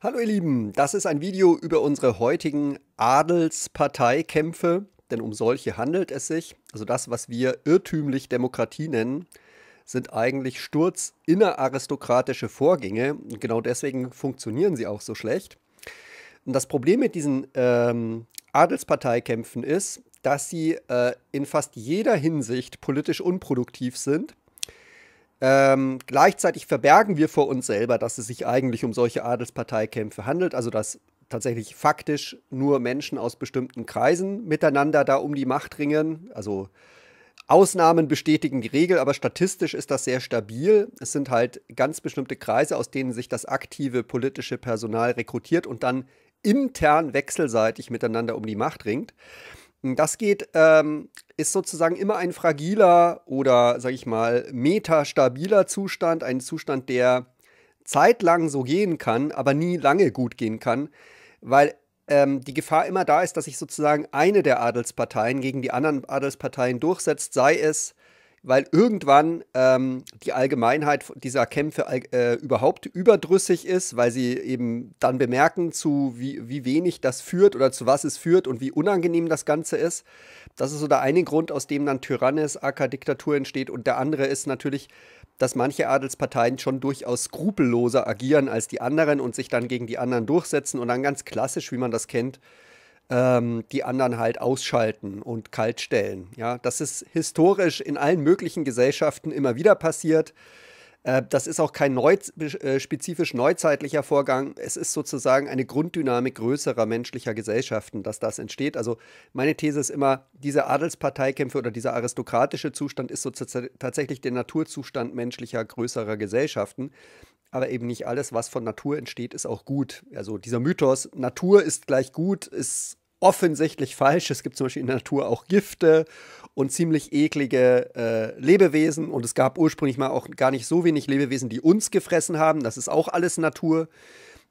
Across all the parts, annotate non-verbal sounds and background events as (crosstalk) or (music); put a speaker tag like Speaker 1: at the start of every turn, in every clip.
Speaker 1: Hallo ihr Lieben, das ist ein Video über unsere heutigen Adelsparteikämpfe, denn um solche handelt es sich. Also das, was wir irrtümlich Demokratie nennen, sind eigentlich sturzinneraristokratische Vorgänge und genau deswegen funktionieren sie auch so schlecht. Und das Problem mit diesen ähm, Adelsparteikämpfen ist, dass sie äh, in fast jeder Hinsicht politisch unproduktiv sind ähm, gleichzeitig verbergen wir vor uns selber, dass es sich eigentlich um solche Adelsparteikämpfe handelt, also dass tatsächlich faktisch nur Menschen aus bestimmten Kreisen miteinander da um die Macht ringen. Also Ausnahmen bestätigen die Regel, aber statistisch ist das sehr stabil. Es sind halt ganz bestimmte Kreise, aus denen sich das aktive politische Personal rekrutiert und dann intern wechselseitig miteinander um die Macht ringt. Das geht, ähm, ist sozusagen immer ein fragiler oder, sag ich mal, metastabiler Zustand, ein Zustand, der zeitlang so gehen kann, aber nie lange gut gehen kann, weil ähm, die Gefahr immer da ist, dass sich sozusagen eine der Adelsparteien gegen die anderen Adelsparteien durchsetzt, sei es weil irgendwann ähm, die Allgemeinheit dieser Kämpfe äh, überhaupt überdrüssig ist, weil sie eben dann bemerken, zu wie, wie wenig das führt oder zu was es führt und wie unangenehm das Ganze ist. Das ist so der eine Grund, aus dem dann Tyrannis, AK-Diktatur entsteht. Und der andere ist natürlich, dass manche Adelsparteien schon durchaus skrupelloser agieren als die anderen und sich dann gegen die anderen durchsetzen und dann ganz klassisch, wie man das kennt, ähm, die anderen halt ausschalten und kaltstellen. Ja, das ist historisch in allen möglichen Gesellschaften immer wieder passiert. Äh, das ist auch kein neu, äh, spezifisch neuzeitlicher Vorgang. Es ist sozusagen eine Grunddynamik größerer menschlicher Gesellschaften, dass das entsteht. Also meine These ist immer, diese Adelsparteikämpfe oder dieser aristokratische Zustand ist so tatsächlich der Naturzustand menschlicher größerer Gesellschaften aber eben nicht alles, was von Natur entsteht, ist auch gut. Also dieser Mythos, Natur ist gleich gut, ist offensichtlich falsch. Es gibt zum Beispiel in der Natur auch Gifte und ziemlich eklige äh, Lebewesen. Und es gab ursprünglich mal auch gar nicht so wenig Lebewesen, die uns gefressen haben. Das ist auch alles Natur.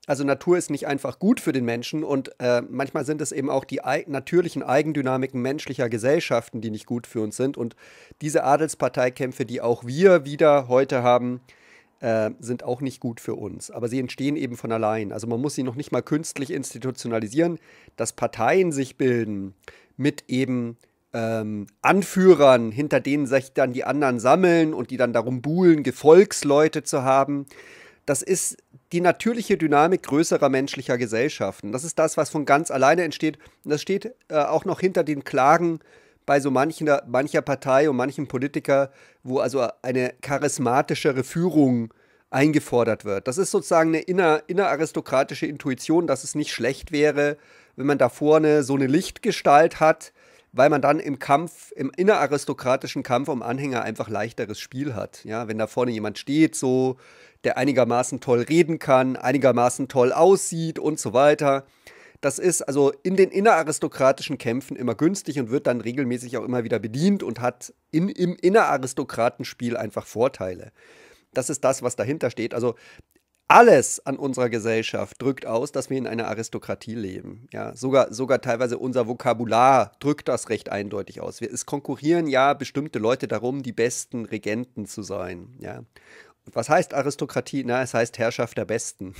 Speaker 1: Also Natur ist nicht einfach gut für den Menschen und äh, manchmal sind es eben auch die natürlichen Eigendynamiken menschlicher Gesellschaften, die nicht gut für uns sind. Und diese Adelsparteikämpfe, die auch wir wieder heute haben, äh, sind auch nicht gut für uns. Aber sie entstehen eben von allein. Also man muss sie noch nicht mal künstlich institutionalisieren, dass Parteien sich bilden mit eben ähm, Anführern, hinter denen sich dann die anderen sammeln und die dann darum buhlen, Gefolgsleute zu haben. Das ist die natürliche Dynamik größerer menschlicher Gesellschaften. Das ist das, was von ganz alleine entsteht. Und das steht äh, auch noch hinter den Klagen bei so mancher, mancher Partei und manchem Politiker, wo also eine charismatischere Führung eingefordert wird. Das ist sozusagen eine inner, inneraristokratische Intuition, dass es nicht schlecht wäre, wenn man da vorne so eine Lichtgestalt hat, weil man dann im Kampf, im inneraristokratischen Kampf um Anhänger einfach leichteres Spiel hat. Ja, wenn da vorne jemand steht, so, der einigermaßen toll reden kann, einigermaßen toll aussieht und so weiter, das ist also in den inneraristokratischen Kämpfen immer günstig und wird dann regelmäßig auch immer wieder bedient und hat in, im inneraristokratenspiel einfach Vorteile. Das ist das, was dahinter steht. Also alles an unserer Gesellschaft drückt aus, dass wir in einer Aristokratie leben. Ja, sogar, sogar teilweise unser Vokabular drückt das recht eindeutig aus. Wir, es konkurrieren ja bestimmte Leute darum, die besten Regenten zu sein. Ja. Was heißt Aristokratie? Na, es heißt Herrschaft der Besten.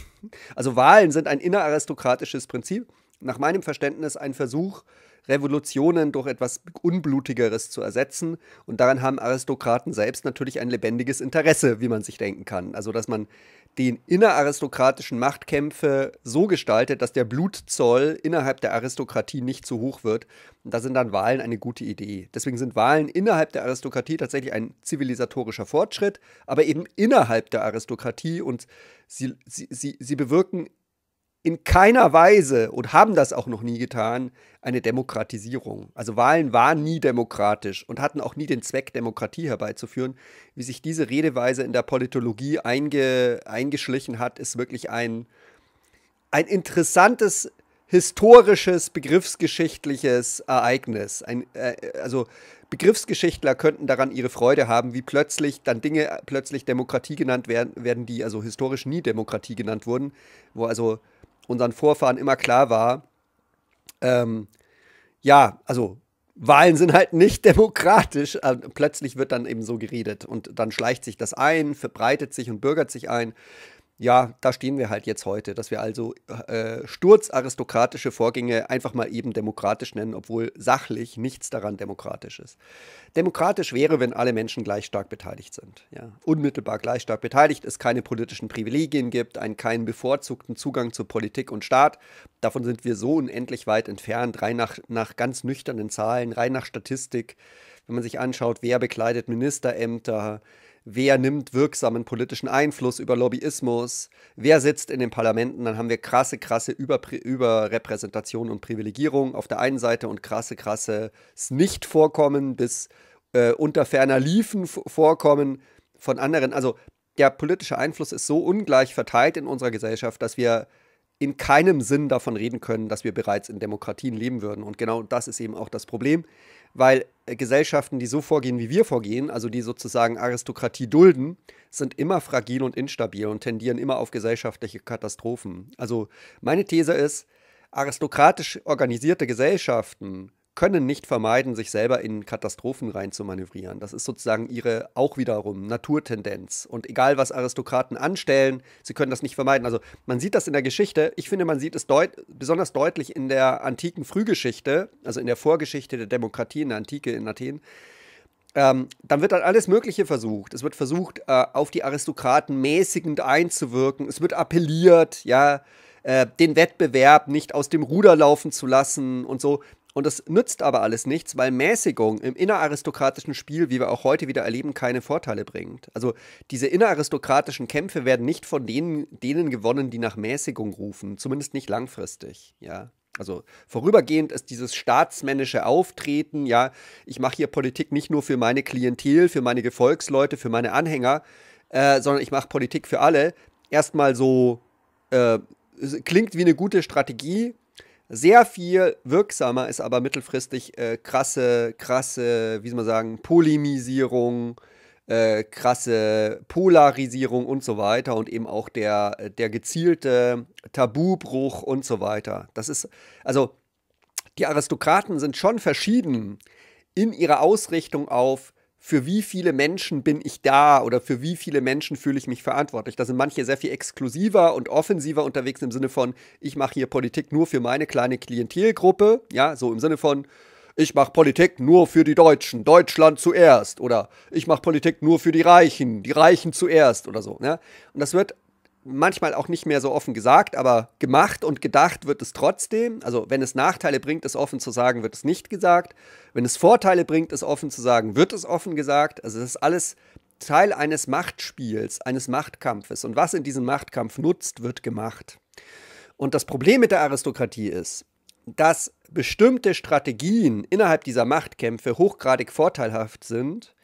Speaker 1: Also Wahlen sind ein inneraristokratisches Prinzip. Nach meinem Verständnis ein Versuch, Revolutionen durch etwas Unblutigeres zu ersetzen. Und daran haben Aristokraten selbst natürlich ein lebendiges Interesse, wie man sich denken kann. Also, dass man den inneraristokratischen Machtkämpfe so gestaltet, dass der Blutzoll innerhalb der Aristokratie nicht zu hoch wird. Und da sind dann Wahlen eine gute Idee. Deswegen sind Wahlen innerhalb der Aristokratie tatsächlich ein zivilisatorischer Fortschritt, aber eben innerhalb der Aristokratie und sie, sie, sie, sie bewirken in keiner Weise und haben das auch noch nie getan, eine Demokratisierung. Also Wahlen waren nie demokratisch und hatten auch nie den Zweck, Demokratie herbeizuführen. Wie sich diese Redeweise in der Politologie einge, eingeschlichen hat, ist wirklich ein, ein interessantes historisches, begriffsgeschichtliches Ereignis. Ein, äh, also Begriffsgeschichtler könnten daran ihre Freude haben, wie plötzlich dann Dinge plötzlich Demokratie genannt werden, werden die also historisch nie Demokratie genannt wurden, wo also unseren Vorfahren immer klar war, ähm, ja, also Wahlen sind halt nicht (laughs) demokratisch. Äh, plötzlich wird dann eben so geredet und dann schleicht sich das ein, verbreitet sich und bürgert sich ein. Ja, da stehen wir halt jetzt heute, dass wir also äh, sturzaristokratische Vorgänge einfach mal eben demokratisch nennen, obwohl sachlich nichts daran demokratisch ist. Demokratisch wäre, wenn alle Menschen gleich stark beteiligt sind. Ja. Unmittelbar gleich stark beteiligt, es keine politischen Privilegien gibt, einen keinen bevorzugten Zugang zu Politik und Staat. Davon sind wir so unendlich weit entfernt, rein nach, nach ganz nüchternen Zahlen, rein nach Statistik. Wenn man sich anschaut, wer bekleidet Ministerämter, wer nimmt wirksamen politischen Einfluss über Lobbyismus, wer sitzt in den Parlamenten, dann haben wir krasse, krasse Überprä Überrepräsentation und Privilegierung auf der einen Seite und krasse, krasses Nicht-Vorkommen bis äh, unter ferner Liefen vorkommen von anderen. Also der politische Einfluss ist so ungleich verteilt in unserer Gesellschaft, dass wir in keinem Sinn davon reden können, dass wir bereits in Demokratien leben würden. Und genau das ist eben auch das Problem weil äh, Gesellschaften, die so vorgehen, wie wir vorgehen, also die sozusagen Aristokratie dulden, sind immer fragil und instabil und tendieren immer auf gesellschaftliche Katastrophen. Also meine These ist, aristokratisch organisierte Gesellschaften können nicht vermeiden, sich selber in Katastrophen rein zu manövrieren. Das ist sozusagen ihre auch wiederum Naturtendenz. Und egal, was Aristokraten anstellen, sie können das nicht vermeiden. Also man sieht das in der Geschichte. Ich finde, man sieht es deut besonders deutlich in der antiken Frühgeschichte, also in der Vorgeschichte der Demokratie in der Antike in Athen. Ähm, dann wird dann alles Mögliche versucht. Es wird versucht, äh, auf die Aristokraten mäßigend einzuwirken. Es wird appelliert, ja, äh, den Wettbewerb nicht aus dem Ruder laufen zu lassen und so. Und das nützt aber alles nichts, weil Mäßigung im inneraristokratischen Spiel, wie wir auch heute wieder erleben, keine Vorteile bringt. Also diese inneraristokratischen Kämpfe werden nicht von denen, denen gewonnen, die nach Mäßigung rufen, zumindest nicht langfristig, ja. Also vorübergehend ist dieses staatsmännische Auftreten, ja, ich mache hier Politik nicht nur für meine Klientel, für meine Gefolgsleute, für meine Anhänger, äh, sondern ich mache Politik für alle. Erstmal so, äh, klingt wie eine gute Strategie, sehr viel wirksamer ist aber mittelfristig äh, krasse, krasse, wie soll man sagen, Polemisierung, äh, krasse Polarisierung und so weiter und eben auch der, der gezielte Tabubruch und so weiter. Das ist, also die Aristokraten sind schon verschieden in ihrer Ausrichtung auf für wie viele Menschen bin ich da oder für wie viele Menschen fühle ich mich verantwortlich. Da sind manche sehr viel exklusiver und offensiver unterwegs im Sinne von, ich mache hier Politik nur für meine kleine Klientelgruppe, ja, so im Sinne von, ich mache Politik nur für die Deutschen, Deutschland zuerst oder ich mache Politik nur für die Reichen, die Reichen zuerst oder so. Ne? Und das wird manchmal auch nicht mehr so offen gesagt, aber gemacht und gedacht wird es trotzdem. Also wenn es Nachteile bringt, es offen zu sagen, wird es nicht gesagt. Wenn es Vorteile bringt, es offen zu sagen, wird es offen gesagt. Also das ist alles Teil eines Machtspiels, eines Machtkampfes. Und was in diesem Machtkampf nutzt, wird gemacht. Und das Problem mit der Aristokratie ist, dass bestimmte Strategien innerhalb dieser Machtkämpfe hochgradig vorteilhaft sind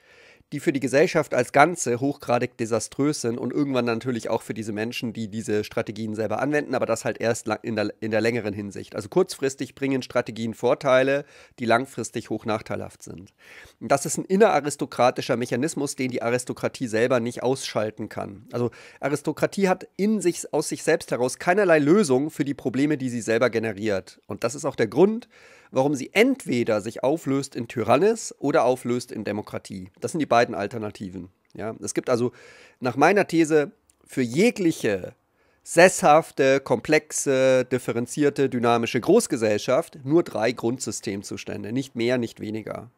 Speaker 1: die für die Gesellschaft als Ganze hochgradig desaströs sind und irgendwann natürlich auch für diese Menschen, die diese Strategien selber anwenden, aber das halt erst in der, in der längeren Hinsicht. Also kurzfristig bringen Strategien Vorteile, die langfristig hoch nachteilhaft sind. Das ist ein inneraristokratischer Mechanismus, den die Aristokratie selber nicht ausschalten kann. Also Aristokratie hat in sich, aus sich selbst heraus keinerlei Lösung für die Probleme, die sie selber generiert. Und das ist auch der Grund, warum sie entweder sich auflöst in Tyrannis oder auflöst in Demokratie. Das sind die beiden Alternativen. Ja? Es gibt also nach meiner These für jegliche sesshafte, komplexe, differenzierte, dynamische Großgesellschaft nur drei Grundsystemzustände, nicht mehr, nicht weniger.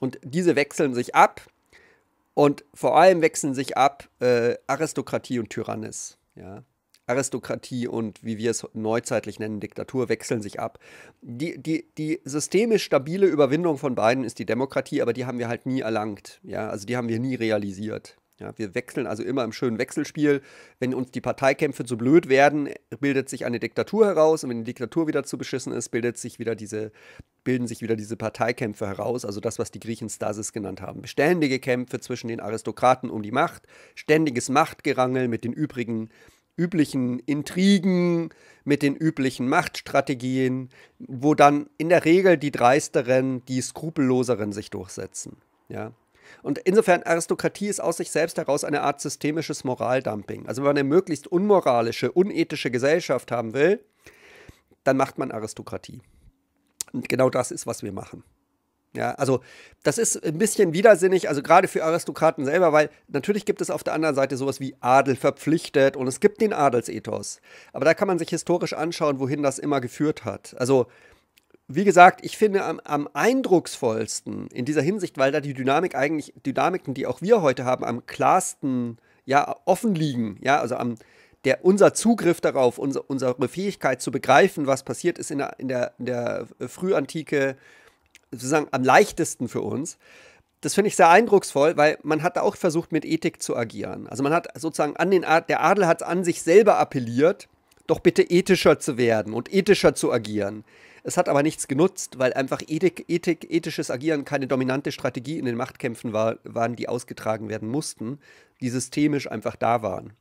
Speaker 1: Und diese wechseln sich ab und vor allem wechseln sich ab äh, Aristokratie und Tyrannis. Ja? Aristokratie und wie wir es neuzeitlich nennen, Diktatur, wechseln sich ab. Die, die, die systemisch stabile Überwindung von beiden ist die Demokratie, aber die haben wir halt nie erlangt. Ja, also die haben wir nie realisiert. Ja, wir wechseln also immer im schönen Wechselspiel. Wenn uns die Parteikämpfe zu blöd werden, bildet sich eine Diktatur heraus und wenn die Diktatur wieder zu beschissen ist, bildet sich wieder diese, bilden sich wieder diese Parteikämpfe heraus, also das, was die Griechen Stasis genannt haben. Beständige Kämpfe zwischen den Aristokraten um die Macht, ständiges Machtgerangel mit den übrigen üblichen Intrigen, mit den üblichen Machtstrategien, wo dann in der Regel die Dreisteren, die Skrupelloseren sich durchsetzen. Ja. Und insofern, Aristokratie ist aus sich selbst heraus eine Art systemisches Moraldumping. Also wenn man eine möglichst unmoralische, unethische Gesellschaft haben will, dann macht man Aristokratie. Und genau das ist, was wir machen. Ja, also das ist ein bisschen widersinnig, also gerade für Aristokraten selber, weil natürlich gibt es auf der anderen Seite sowas wie Adel verpflichtet und es gibt den Adelsethos. Aber da kann man sich historisch anschauen, wohin das immer geführt hat. Also wie gesagt, ich finde am, am, eindrucksvollsten in dieser Hinsicht, weil da die Dynamik eigentlich, Dynamiken, die auch wir heute haben, am klarsten ja, offen liegen, ja, also am, der, unser Zugriff darauf, unser, unsere Fähigkeit zu begreifen, was passiert ist in der, in der, in der Frühantike, sozusagen am leichtesten für uns. Das finde ich sehr eindrucksvoll, weil man hat auch versucht, mit Ethik zu agieren. Also man hat sozusagen an den Ad der Adel hat an sich selber appelliert, doch bitte ethischer zu werden und ethischer zu agieren. Es hat aber nichts genutzt, weil einfach Ethik, Ethik, ethisches Agieren keine dominante Strategie in den Machtkämpfen war, waren, die ausgetragen werden mussten, die systemisch einfach da waren.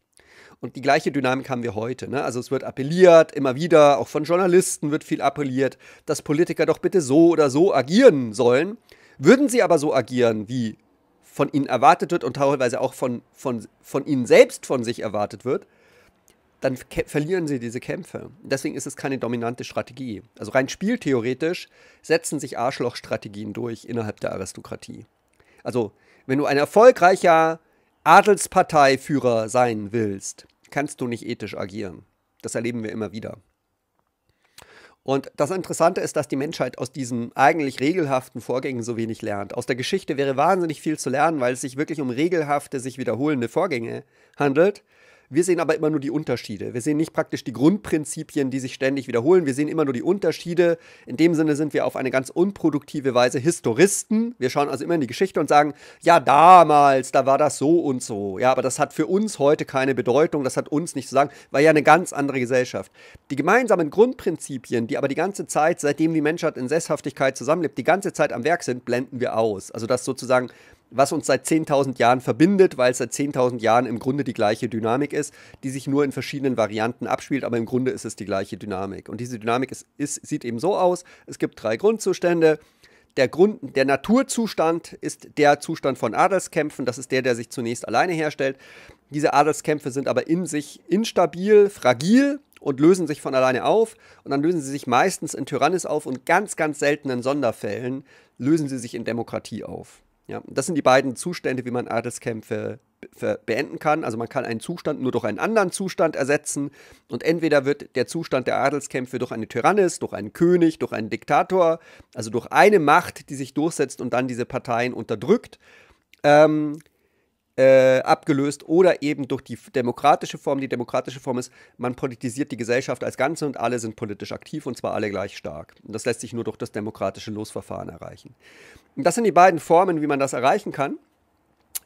Speaker 1: Und die gleiche Dynamik haben wir heute. Ne? Also es wird appelliert, immer wieder, auch von Journalisten wird viel appelliert, dass Politiker doch bitte so oder so agieren sollen. Würden sie aber so agieren, wie von ihnen erwartet wird und teilweise auch von, von, von ihnen selbst von sich erwartet wird, dann verlieren sie diese Kämpfe. Deswegen ist es keine dominante Strategie. Also rein spieltheoretisch setzen sich Arschlochstrategien durch innerhalb der Aristokratie. Also, wenn du ein erfolgreicher Adelsparteiführer sein willst, kannst du nicht ethisch agieren. Das erleben wir immer wieder. Und das Interessante ist, dass die Menschheit aus diesen eigentlich regelhaften Vorgängen so wenig lernt. Aus der Geschichte wäre wahnsinnig viel zu lernen, weil es sich wirklich um regelhafte, sich wiederholende Vorgänge handelt. Wir sehen aber immer nur die Unterschiede. Wir sehen nicht praktisch die Grundprinzipien, die sich ständig wiederholen. Wir sehen immer nur die Unterschiede. In dem Sinne sind wir auf eine ganz unproduktive Weise Historisten. Wir schauen also immer in die Geschichte und sagen, ja, damals, da war das so und so. Ja, aber das hat für uns heute keine Bedeutung. Das hat uns nicht zu sagen, weil ja eine ganz andere Gesellschaft. Die gemeinsamen Grundprinzipien, die aber die ganze Zeit, seitdem die Menschheit in Sesshaftigkeit zusammenlebt, die ganze Zeit am Werk sind, blenden wir aus. Also das sozusagen was uns seit 10.000 Jahren verbindet, weil es seit 10.000 Jahren im Grunde die gleiche Dynamik ist, die sich nur in verschiedenen Varianten abspielt, aber im Grunde ist es die gleiche Dynamik. Und diese Dynamik ist, ist, sieht eben so aus, es gibt drei Grundzustände. Der, Grund, der Naturzustand ist der Zustand von Adelskämpfen, das ist der, der sich zunächst alleine herstellt. Diese Adelskämpfe sind aber in sich instabil, fragil und lösen sich von alleine auf. Und dann lösen sie sich meistens in Tyrannis auf und ganz, ganz seltenen Sonderfällen lösen sie sich in Demokratie auf. Ja, das sind die beiden Zustände, wie man Adelskämpfe beenden kann. Also man kann einen Zustand nur durch einen anderen Zustand ersetzen und entweder wird der Zustand der Adelskämpfe durch eine Tyrannis, durch einen König, durch einen Diktator, also durch eine Macht, die sich durchsetzt und dann diese Parteien unterdrückt, ähm, äh, abgelöst oder eben durch die demokratische Form. Die demokratische Form ist, man politisiert die Gesellschaft als Ganze und alle sind politisch aktiv und zwar alle gleich stark. Und das lässt sich nur durch das demokratische Losverfahren erreichen. Und das sind die beiden Formen, wie man das erreichen kann.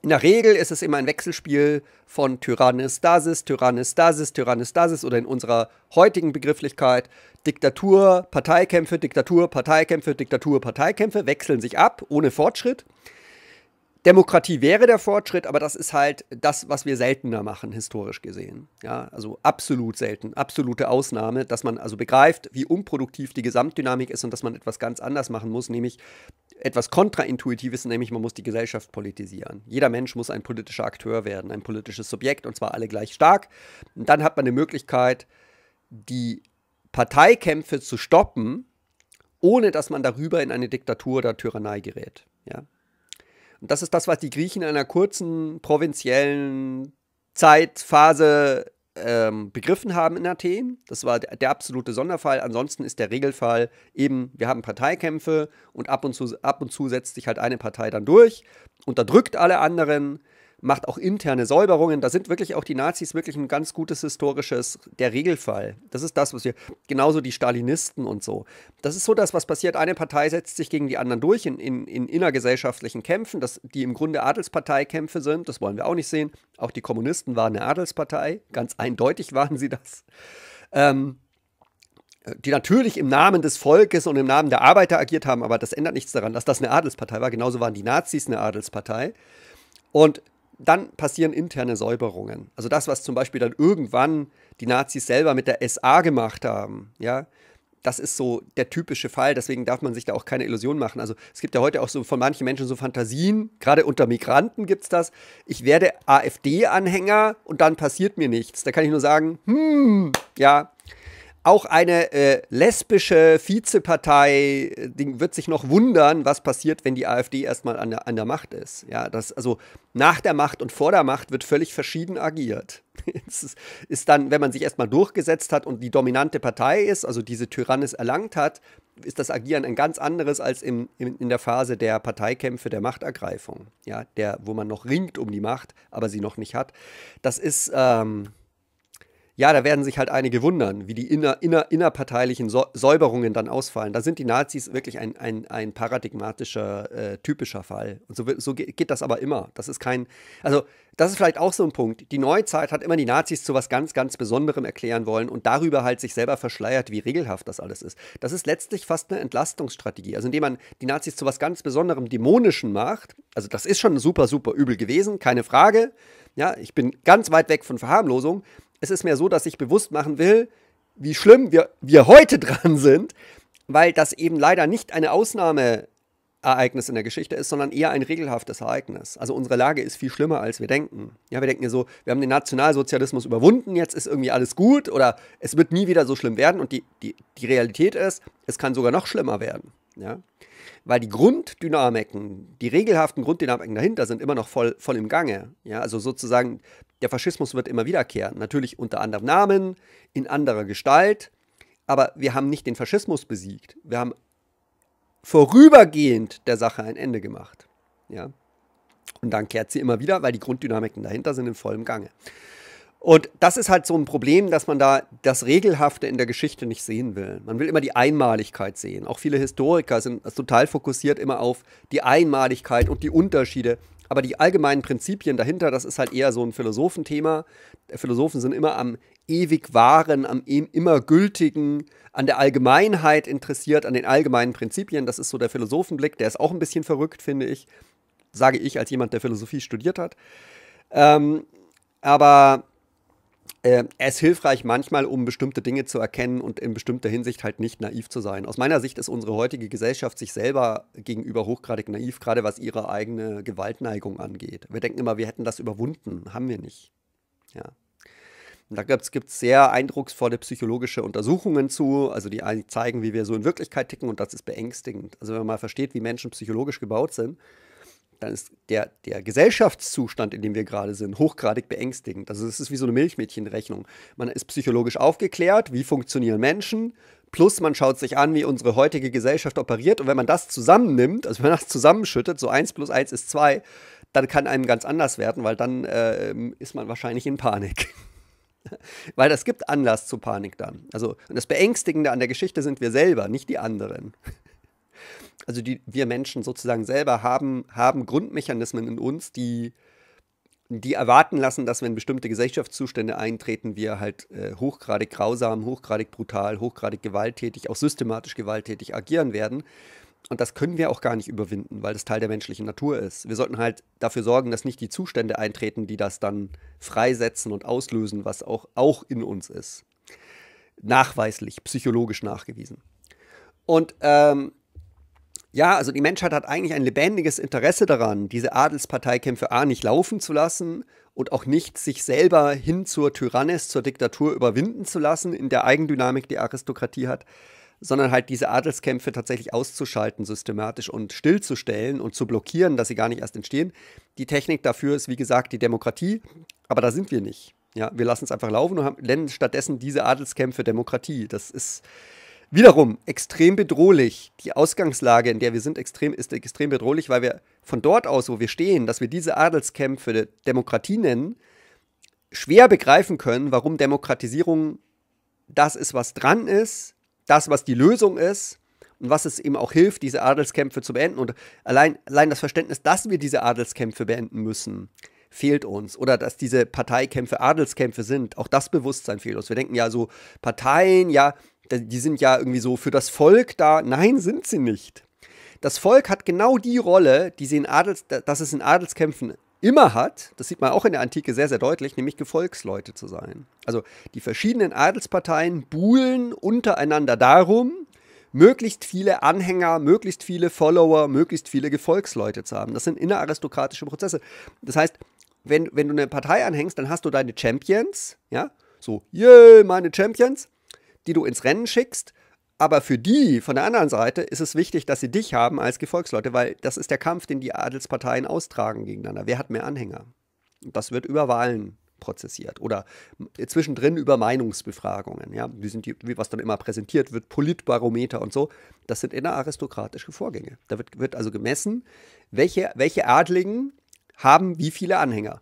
Speaker 1: In der Regel ist es immer ein Wechselspiel von Tyrannistasis, Tyrannistasis, Tyrannistasis oder in unserer heutigen Begrifflichkeit Diktatur, Parteikämpfe, Diktatur, Parteikämpfe, Diktatur, Parteikämpfe wechseln sich ab ohne Fortschritt. Demokratie wäre der Fortschritt, aber das ist halt das, was wir seltener machen, historisch gesehen. Ja, also absolut selten, absolute Ausnahme, dass man also begreift, wie unproduktiv die Gesamtdynamik ist und dass man etwas ganz anders machen muss, nämlich etwas kontraintuitives, nämlich man muss die Gesellschaft politisieren. Jeder Mensch muss ein politischer Akteur werden, ein politisches Subjekt und zwar alle gleich stark. Und dann hat man eine Möglichkeit, die Parteikämpfe zu stoppen, ohne dass man darüber in eine Diktatur oder Tyrannei gerät. Ja, und das ist das, was die Griechen in einer kurzen provinziellen Zeitphase ähm, begriffen haben in Athen. Das war der, absolute Sonderfall. Ansonsten ist der Regelfall eben, wir haben Parteikämpfe und ab und zu, ab und zu setzt sich halt eine Partei dann durch, unterdrückt alle anderen macht auch interne Säuberungen. Da sind wirklich auch die Nazis wirklich ein ganz gutes historisches, der Regelfall. Das ist das, was wir, genauso die Stalinisten und so. Das ist so das, was passiert. Eine Partei setzt sich gegen die anderen durch in, in, in innergesellschaftlichen Kämpfen, das, die im Grunde Adelsparteikämpfe sind. Das wollen wir auch nicht sehen. Auch die Kommunisten waren eine Adelspartei. Ganz eindeutig waren sie das. Ähm, die natürlich im Namen des Volkes und im Namen der Arbeiter agiert haben, aber das ändert nichts daran, dass das eine Adelspartei war. Genauso waren die Nazis eine Adelspartei. Und dann passieren interne Säuberungen. Also das, was zum Beispiel dann irgendwann die Nazis selber mit der SA gemacht haben, ja, das ist so der typische Fall, deswegen darf man sich da auch keine Illusion machen. Also es gibt ja heute auch so von manchen Menschen so Fantasien, gerade unter Migranten gibt es das. Ich werde AfD-Anhänger und dann passiert mir nichts. Da kann ich nur sagen, hm, ja, auch eine äh, lesbische Vizepartei äh, wird sich noch wundern, was passiert, wenn die AfD erstmal an der, an der Macht ist. Ja, das, also nach der Macht und vor der Macht wird völlig verschieden agiert. (laughs) es ist, ist dann, wenn man sich erstmal durchgesetzt hat und die dominante Partei ist, also diese Tyrannis erlangt hat, ist das Agieren ein ganz anderes als im, in, in der Phase der Parteikämpfe, der Machtergreifung. Ja, der, wo man noch ringt um die Macht, aber sie noch nicht hat. Das ist. Ähm, ja, da werden sich halt einige wundern, wie die inner, inner, innerparteilichen Säuberungen dann ausfallen. Da sind die Nazis wirklich ein, ein, ein paradigmatischer, äh, typischer Fall. Und so, so geht das aber immer. Das ist kein, also das ist vielleicht auch so ein Punkt. Die Neuzeit hat immer die Nazis zu was ganz, ganz Besonderem erklären wollen und darüber halt sich selber verschleiert, wie regelhaft das alles ist. Das ist letztlich fast eine Entlastungsstrategie. Also indem man die Nazis zu was ganz Besonderem, Dämonischen macht. Also das ist schon super, super übel gewesen, keine Frage. Ja, ich bin ganz weit weg von Verharmlosung. Es ist mir so, dass ich bewusst machen will, wie schlimm wir, wir heute dran sind, weil das eben leider nicht eine Ausnahmeereignis in der Geschichte ist, sondern eher ein regelhaftes Ereignis. Also unsere Lage ist viel schlimmer, als wir denken. Ja, wir denken ja so, wir haben den Nationalsozialismus überwunden, jetzt ist irgendwie alles gut oder es wird nie wieder so schlimm werden und die, die, die Realität ist, es kann sogar noch schlimmer werden. Ja? weil die Grunddynamiken, die regelhaften Grunddynamiken dahinter sind immer noch voll, voll im Gange. Ja, also sozusagen, der Faschismus wird immer wiederkehren. Natürlich unter anderem Namen, in anderer Gestalt, aber wir haben nicht den Faschismus besiegt. Wir haben vorübergehend der Sache ein Ende gemacht. Ja. Und dann kehrt sie immer wieder, weil die Grunddynamiken dahinter sind in vollem Gange. Und das ist halt so ein Problem, dass man da das Regelhafte in der Geschichte nicht sehen will. Man will immer die Einmaligkeit sehen. Auch viele Historiker sind total fokussiert immer auf die Einmaligkeit und die Unterschiede. Aber die allgemeinen Prinzipien dahinter, das ist halt eher so ein Philosophenthema. Philosophen sind immer am ewig Wahren, am immer Gültigen, an der Allgemeinheit interessiert, an den allgemeinen Prinzipien. Das ist so der Philosophenblick. Der ist auch ein bisschen verrückt, finde ich. Sage ich als jemand, der Philosophie studiert hat. Ähm, aber äh, ist hilfreich manchmal, um bestimmte Dinge zu erkennen und in bestimmter Hinsicht halt nicht naiv zu sein. Aus meiner Sicht ist unsere heutige Gesellschaft sich selber gegenüber hochgradig naiv, gerade was ihre eigene Gewaltneigung angeht. Wir denken immer, wir hätten das überwunden. Haben wir nicht. Ja. Da gibt es sehr eindrucksvolle psychologische Untersuchungen zu, also die zeigen, wie wir so in Wirklichkeit ticken und das ist beängstigend. Also wenn man mal versteht, wie Menschen psychologisch gebaut sind, dann ist der, der Gesellschaftszustand, in dem wir gerade sind, hochgradig beängstigend. Also es ist wie so eine Milchmädchenrechnung. Man ist psychologisch aufgeklärt, wie funktionieren Menschen, plus man schaut sich an, wie unsere heutige Gesellschaft operiert. Und wenn man das zusammennimmt, also wenn man das zusammenschüttet, so 1 plus 1 ist 2, dann kann einem ganz anders werden, weil dann äh, ist man wahrscheinlich in Panik. (laughs) weil das gibt Anlass zu Panik dann. Also das Beängstigende an der Geschichte sind wir selber, nicht die anderen also die, wir Menschen sozusagen selber haben, haben Grundmechanismen in uns, die, die erwarten lassen, dass wenn bestimmte Gesellschaftszustände eintreten, wir halt äh, hochgradig grausam, hochgradig brutal, hochgradig gewalttätig, auch systematisch gewalttätig agieren werden. Und das können wir auch gar nicht überwinden, weil das Teil der menschlichen Natur ist. Wir sollten halt dafür sorgen, dass nicht die Zustände eintreten, die das dann freisetzen und auslösen, was auch, auch in uns ist. Nachweislich, psychologisch nachgewiesen. Und ähm, ja, also die Menschheit hat eigentlich ein lebendiges Interesse daran, diese Adelsparteikämpfe A nicht laufen zu lassen und auch nicht sich selber hin zur Tyrannis, zur Diktatur überwinden zu lassen in der Eigendynamik, die Aristokratie hat, sondern halt diese Adelskämpfe tatsächlich auszuschalten, systematisch und stillzustellen und zu blockieren, dass sie gar nicht erst entstehen. Die Technik dafür ist, wie gesagt, die Demokratie, aber da sind wir nicht. Ja, wir lassen es einfach laufen und haben, nennen stattdessen diese Adelskämpfe Demokratie. Das ist Wiederum extrem bedrohlich. Die Ausgangslage, in der wir sind, extrem, ist extrem bedrohlich, weil wir von dort aus, wo wir stehen, dass wir diese Adelskämpfe Demokratie nennen, schwer begreifen können, warum Demokratisierung das ist, was dran ist, das, was die Lösung ist und was es eben auch hilft, diese Adelskämpfe zu beenden. Und allein, allein das Verständnis, dass wir diese Adelskämpfe beenden müssen, fehlt uns. Oder dass diese Parteikämpfe Adelskämpfe sind, auch das Bewusstsein fehlt uns. Wir denken ja so, Parteien, ja, die sind ja irgendwie so für das Volk da. Nein, sind sie nicht. Das Volk hat genau die Rolle, die sie in Adels, dass es in Adelskämpfen immer hat, das sieht man auch in der Antike sehr, sehr deutlich, nämlich Gefolgsleute zu sein. Also die verschiedenen Adelsparteien buhlen untereinander darum, möglichst viele Anhänger, möglichst viele Follower, möglichst viele Gefolgsleute zu haben. Das sind inneraristokratische Prozesse. Das heißt, wenn, wenn du eine Partei anhängst, dann hast du deine Champions, ja, so, yay, meine Champions. Die du ins Rennen schickst. Aber für die von der anderen Seite ist es wichtig, dass sie dich haben als Gefolgsleute, weil das ist der Kampf, den die Adelsparteien austragen gegeneinander. Wer hat mehr Anhänger? Das wird über Wahlen prozessiert oder zwischendrin über Meinungsbefragungen, ja, die sind die, was dann immer präsentiert wird, Politbarometer und so. Das sind inneraristokratische Vorgänge. Da wird, wird also gemessen, welche, welche Adligen haben wie viele Anhänger.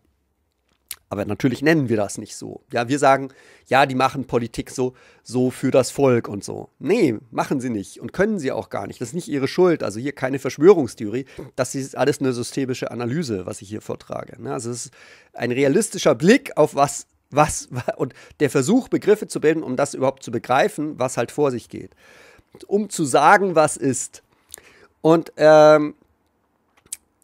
Speaker 1: Aber natürlich nennen wir das nicht so. Ja, wir sagen, ja, die machen Politik so, so für das Volk und so. Nee, machen sie nicht und können sie auch gar nicht. Das ist nicht ihre Schuld. Also hier keine Verschwörungstheorie. Das ist alles eine systemische Analyse, was ich hier vortrage. Ne? Also es ist ein realistischer Blick auf was, was (laughs) und der Versuch, Begriffe zu bilden, um das überhaupt zu begreifen, was halt vor sich geht. Um zu sagen, was ist. Und ähm,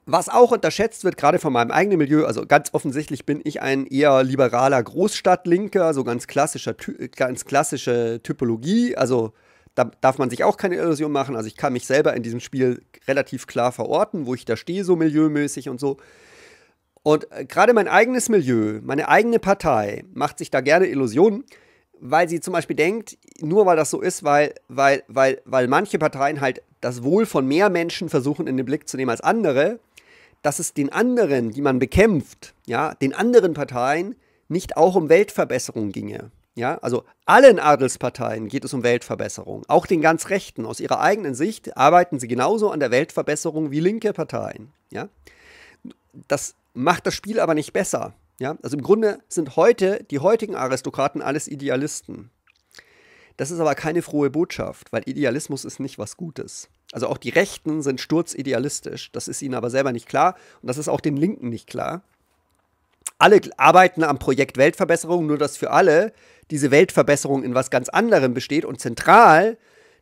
Speaker 1: was auch unterschätzt wird, gerade von meinem eigenen Milieu, also ganz offensichtlich bin ich ein eher liberaler Großstadtlinker, also ganz, klassischer, ganz klassische Typologie. Also da darf man sich auch keine Illusion machen. Also ich kann mich selber in diesem Spiel relativ klar verorten, wo ich da stehe, so milieumäßig und so. Und äh, gerade mein eigenes Milieu, meine eigene Partei macht sich da gerne Illusionen, weil sie zum Beispiel denkt, nur weil das so ist, weil, weil, weil, weil manche Parteien halt das Wohl von mehr Menschen versuchen in den Blick zu nehmen als andere, dass es den anderen, die man bekämpft, ja, den anderen Parteien nicht auch um Weltverbesserung ginge. Ja, also allen Adelsparteien geht es um Weltverbesserung, auch den ganz Rechten. Aus ihrer eigenen Sicht arbeiten sie genauso an der Weltverbesserung wie linke Parteien. Ja, das macht das Spiel aber nicht besser. Ja, also im Grunde sind heute die heutigen Aristokraten alles Idealisten. Das ist aber keine frohe Botschaft, weil Idealismus ist nicht was Gutes. Also auch die Rechten sind sturzidealistisch. Das ist ihnen aber selber nicht klar und das ist auch den Linken nicht klar. Alle arbeiten am Projekt Weltverbesserung, nur dass für alle diese Weltverbesserung in was ganz anderem besteht und zentral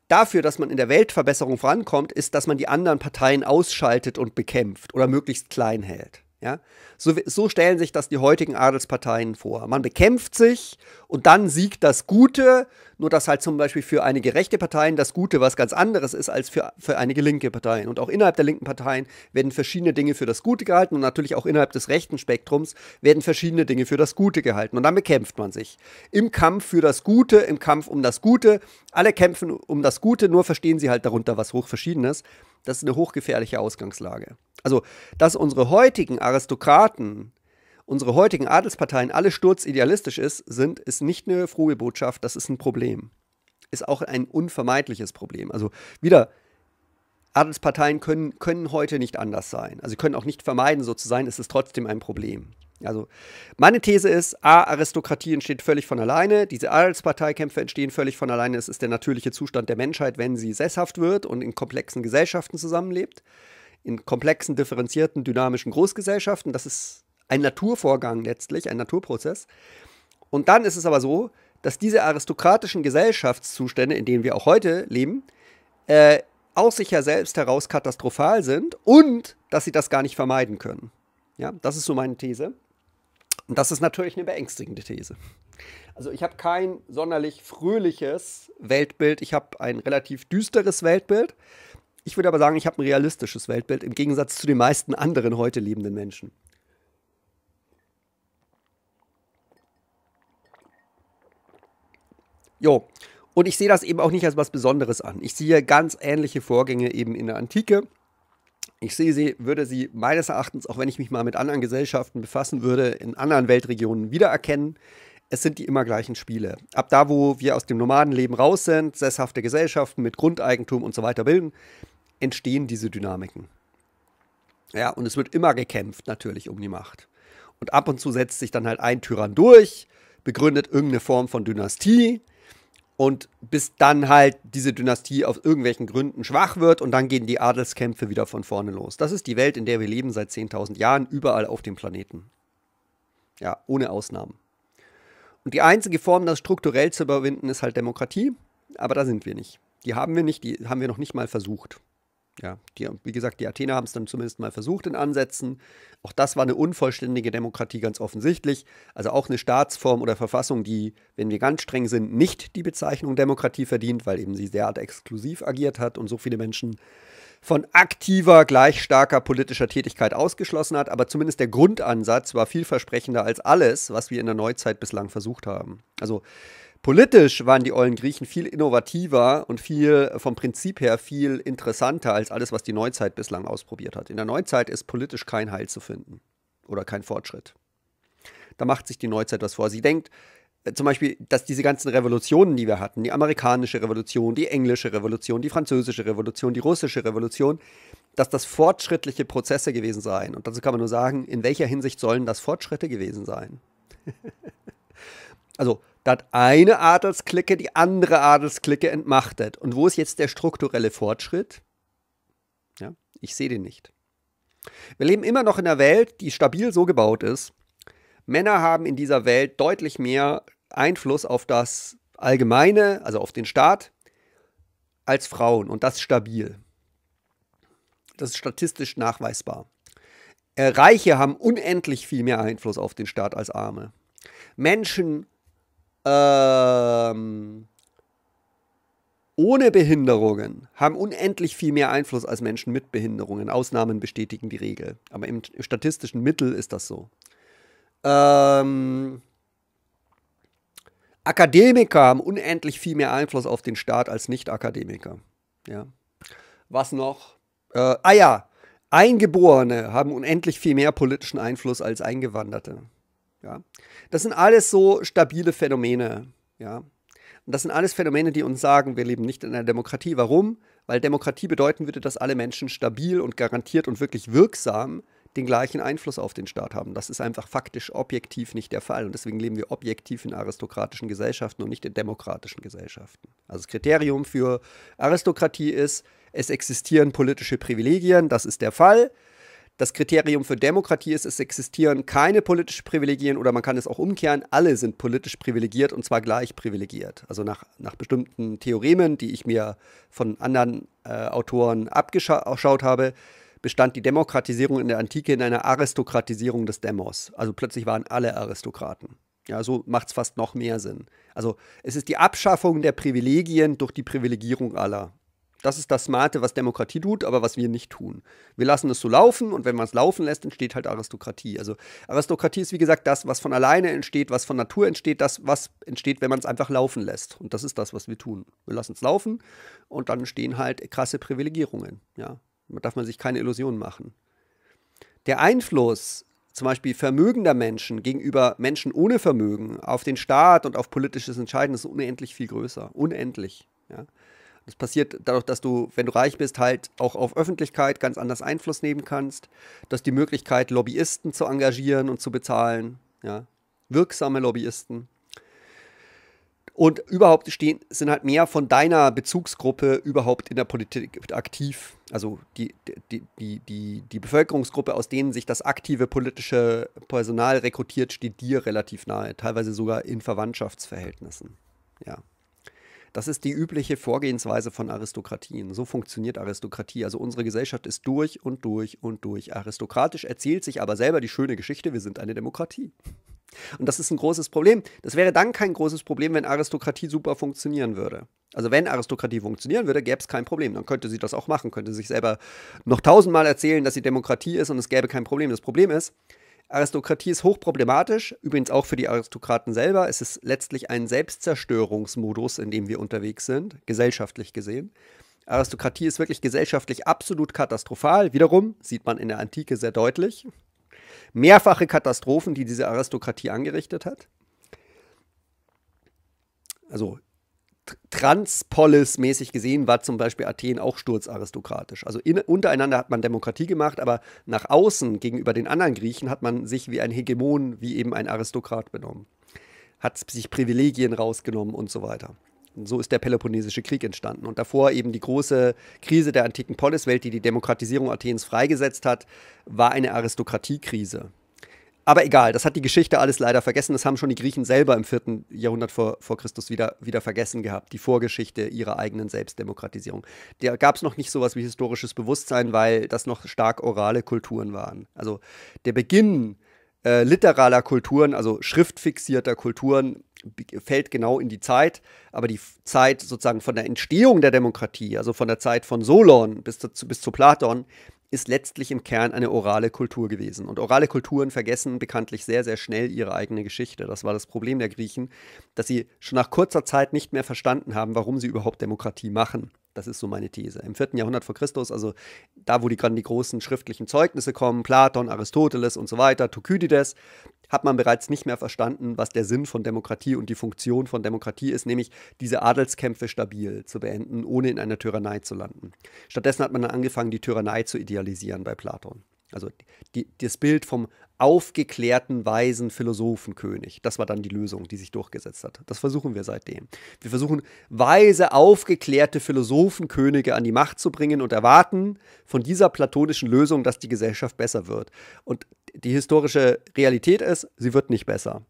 Speaker 1: dafür, dass man in der Weltverbesserung vorankommt, ist, dass man die anderen Parteien ausschaltet und bekämpft oder möglichst klein hält. Ja? So, so, stellen sich das die heutigen Adelsparteien vor. Man bekämpft sich und dann siegt das Gute, nur dass halt zum Beispiel für einige rechte Parteien das Gute was ganz anderes ist als für, für einige linke Parteien. Und auch innerhalb der linken Parteien werden verschiedene Dinge für das Gute gehalten und natürlich auch innerhalb des rechten Spektrums werden verschiedene Dinge für das Gute gehalten. Und dann bekämpft man sich. Im Kampf für das Gute, im Kampf um das Gute. Alle kämpfen um das Gute, nur verstehen sie halt darunter was hochverschiedenes. Das ist eine hochgefährliche Ausgangslage. Also, dass unsere heutigen Aristokraten, unsere heutigen Adelsparteien alle sturzidealistisch ist, sind, ist nicht eine frohe Botschaft, das ist ein Problem. Ist auch ein unvermeidliches Problem. Also wieder, Adelsparteien können, können heute nicht anders sein. Also sie können auch nicht vermeiden, so zu sein, es ist trotzdem ein Problem. Also meine These ist, A, Aristokratie entsteht völlig von alleine, diese Adelsparteikämpfe entstehen völlig von alleine, es ist der natürliche Zustand der Menschheit, wenn sie sesshaft wird und in komplexen Gesellschaften zusammenlebt, in komplexen, differenzierten, dynamischen Großgesellschaften, das ist ein Naturvorgang letztlich, ein Naturprozess. Und dann ist es aber so, dass diese aristokratischen Gesellschaftszustände, in denen wir auch heute leben, äh, aus sich ja selbst heraus katastrophal sind und dass sie das gar nicht vermeiden können. Ja, das ist so meine These. Und das ist natürlich eine beängstigende These. Also ich habe kein sonderlich fröhliches Weltbild, ich habe ein relativ düsteres Weltbild. Ich würde aber sagen, ich habe ein realistisches Weltbild im Gegensatz zu den meisten anderen heute lebenden Menschen. Jo, und ich sehe das eben auch nicht als was Besonderes an. Ich sehe ganz ähnliche Vorgänge eben in der Antike. Ich sehe sie, würde sie meines Erachtens, auch wenn ich mich mal mit anderen Gesellschaften befassen würde, in anderen Weltregionen wiedererkennen. Es sind die immer gleichen Spiele. Ab da, wo wir aus dem Nomadenleben raus sind, sesshafte Gesellschaften mit Grundeigentum und so weiter bilden, entstehen diese Dynamiken. Ja, und es wird immer gekämpft natürlich um die Macht. Und ab und zu setzt sich dann halt ein Tyrann durch, begründet irgendeine Form von Dynastie, und bis dann halt diese Dynastie aus irgendwelchen Gründen schwach wird und dann gehen die Adelskämpfe wieder von vorne los. Das ist die Welt, in der wir leben seit 10.000 Jahren, überall auf dem Planeten. Ja, ohne Ausnahmen. Und die einzige Form, das strukturell zu überwinden, ist halt Demokratie, aber da sind wir nicht. Die haben wir nicht, die haben wir noch nicht mal versucht. Ja, die, wie gesagt, die Athener haben es dann zumindest mal versucht in Ansätzen. Auch das war eine unvollständige Demokratie, ganz offensichtlich. Also auch eine Staatsform oder Verfassung, die, wenn wir ganz streng sind, nicht die Bezeichnung Demokratie verdient, weil eben sie derart exklusiv agiert hat und so viele Menschen von aktiver, gleich starker politischer Tätigkeit ausgeschlossen hat. Aber zumindest der Grundansatz war vielversprechender als alles, was wir in der Neuzeit bislang versucht haben. Also Politisch waren die ollen Griechen viel innovativer und viel vom Prinzip her viel interessanter als alles, was die Neuzeit bislang ausprobiert hat. In der Neuzeit ist politisch kein Heil zu finden oder kein Fortschritt. Da macht sich die Neuzeit was vor. Sie denkt äh, zum Beispiel, dass diese ganzen Revolutionen, die wir hatten, die amerikanische Revolution, die englische Revolution, die französische Revolution, die russische Revolution, dass das fortschrittliche Prozesse gewesen seien. Und dazu kann man nur sagen, in welcher Hinsicht sollen das Fortschritte gewesen sein? (laughs) also, da hat eine Adelsklicke die andere Adelsklicke entmachtet. Und wo ist jetzt der strukturelle Fortschritt? Ja, ich sehe den nicht. Wir leben immer noch in einer Welt, die stabil so gebaut ist. Männer haben in dieser Welt deutlich mehr Einfluss auf das Allgemeine, also auf den Staat, als Frauen. Und das stabil. Das ist statistisch nachweisbar. Äh, Reiche haben unendlich viel mehr Einfluss auf den Staat als Arme. Menschen ähm, ohne Behinderungen haben unendlich viel mehr Einfluss als Menschen mit Behinderungen. Ausnahmen bestätigen die Regel. Aber im statistischen Mittel ist das so. Ähm, Akademiker haben unendlich viel mehr Einfluss auf den Staat als Nicht-Akademiker. Ja. Was noch? Äh, ah ja, Eingeborene haben unendlich viel mehr politischen Einfluss als Eingewanderte. Ja. Das sind alles so stabile Phänomene. Ja. Und das sind alles Phänomene, die uns sagen, wir leben nicht in einer Demokratie. Warum? Weil Demokratie bedeuten würde, dass alle Menschen stabil und garantiert und wirklich wirksam den gleichen Einfluss auf den Staat haben. Das ist einfach faktisch objektiv nicht der Fall. Und deswegen leben wir objektiv in aristokratischen Gesellschaften und nicht in demokratischen Gesellschaften. Also das Kriterium für Aristokratie ist, es existieren politische Privilegien, das ist der Fall. Das Kriterium für Demokratie ist, es existieren keine politischen Privilegien oder man kann es auch umkehren, alle sind politisch privilegiert und zwar gleich privilegiert. Also nach, nach bestimmten Theoremen, die ich mir von anderen äh, Autoren abgeschaut habe, bestand die Demokratisierung in der Antike in einer Aristokratisierung des Demos. Also plötzlich waren alle Aristokraten. Ja, so macht es fast noch mehr Sinn. Also es ist die Abschaffung der Privilegien durch die Privilegierung aller. Das ist das Smarte, was Demokratie tut, aber was wir nicht tun. Wir lassen es so laufen und wenn man es laufen lässt, entsteht halt Aristokratie. Also Aristokratie ist wie gesagt das, was von alleine entsteht, was von Natur entsteht, das, was entsteht, wenn man es einfach laufen lässt. Und das ist das, was wir tun. Wir lassen es laufen und dann entstehen halt krasse Privilegierungen. Ja, da darf man sich keine Illusionen machen. Der Einfluss zum Beispiel vermögender Menschen gegenüber Menschen ohne Vermögen auf den Staat und auf politisches Entscheiden ist unendlich viel größer. Unendlich. Ja. Das passiert dadurch, dass du, wenn du reich bist, halt auch auf Öffentlichkeit ganz anders Einfluss nehmen kannst. Du hast die Möglichkeit, Lobbyisten zu engagieren und zu bezahlen. Ja. Wirksame Lobbyisten. Und überhaupt stehen, sind halt mehr von deiner Bezugsgruppe überhaupt in der Politik aktiv. Also die, die, die, die, die Bevölkerungsgruppe, aus denen sich das aktive politische Personal rekrutiert, steht dir relativ nahe, teilweise sogar in Verwandtschaftsverhältnissen. Ja. Das ist die übliche Vorgehensweise von Aristokratien. So funktioniert Aristokratie. Also unsere Gesellschaft ist durch und durch und durch aristokratisch, erzählt sich aber selber die schöne Geschichte, wir sind eine Demokratie. Und das ist ein großes Problem. Das wäre dann kein großes Problem, wenn Aristokratie super funktionieren würde. Also wenn Aristokratie funktionieren würde, gäbe es kein Problem. Dann könnte sie das auch machen, könnte sich selber noch tausendmal erzählen, dass sie Demokratie ist und es gäbe kein Problem. Das Problem ist, Aristokratie ist hochproblematisch, übrigens auch für die Aristokraten selber. Es ist letztlich ein Selbstzerstörungsmodus, in dem wir unterwegs sind, gesellschaftlich gesehen. Aristokratie ist wirklich gesellschaftlich absolut katastrophal. Wiederum sieht man in der Antike sehr deutlich. Mehrfache Katastrophen, die diese Aristokratie angerichtet hat. Also Transpolis-mäßig gesehen war zum Beispiel Athen auch sturzaristokratisch. Also in, untereinander hat man Demokratie gemacht, aber nach außen gegenüber den anderen Griechen hat man sich wie ein Hegemon, wie eben ein Aristokrat benommen. Hat sich Privilegien rausgenommen und so weiter. Und so ist der Peloponnesische Krieg entstanden. Und davor eben die große Krise der antiken Poliswelt, die die Demokratisierung Athens freigesetzt hat, war eine Aristokratiekrise. Aber egal, das hat die Geschichte alles leider vergessen. Das haben schon die Griechen selber im 4. Jahrhundert vor, vor Christus wieder, wieder vergessen gehabt, die Vorgeschichte ihrer eigenen Selbstdemokratisierung. Da gab es noch nicht sowas wie historisches Bewusstsein, weil das noch stark orale Kulturen waren. Also der Beginn äh, literaler Kulturen, also schriftfixierter Kulturen, fällt genau in die Zeit, aber die Zeit sozusagen von der Entstehung der Demokratie, also von der Zeit von Solon bis zu, bis zu Platon, ist letztlich im Kern eine orale Kultur gewesen. Und orale Kulturen vergessen bekanntlich sehr, sehr schnell ihre eigene Geschichte. Das war das Problem der Griechen, dass sie schon nach kurzer Zeit nicht mehr verstanden haben, warum sie überhaupt Demokratie machen. Das ist so meine These. Im 4. Jahrhundert vor Christus, also da, wo die, die großen schriftlichen Zeugnisse kommen, Platon, Aristoteles und so weiter, Thukydides, hat man bereits nicht mehr verstanden, was der Sinn von Demokratie und die Funktion von Demokratie ist, nämlich diese Adelskämpfe stabil zu beenden, ohne in einer Tyrannei zu landen. Stattdessen hat man dann angefangen, die Tyrannei zu idealisieren bei Platon. Also die, das Bild vom aufgeklärten, weisen Philosophenkönig. Das war dann die Lösung, die sich durchgesetzt hat. Das versuchen wir seitdem. Wir versuchen, weise, aufgeklärte Philosophenkönige an die Macht zu bringen und erwarten von dieser platonischen Lösung, dass die Gesellschaft besser wird. Und die historische Realität ist, sie wird nicht besser.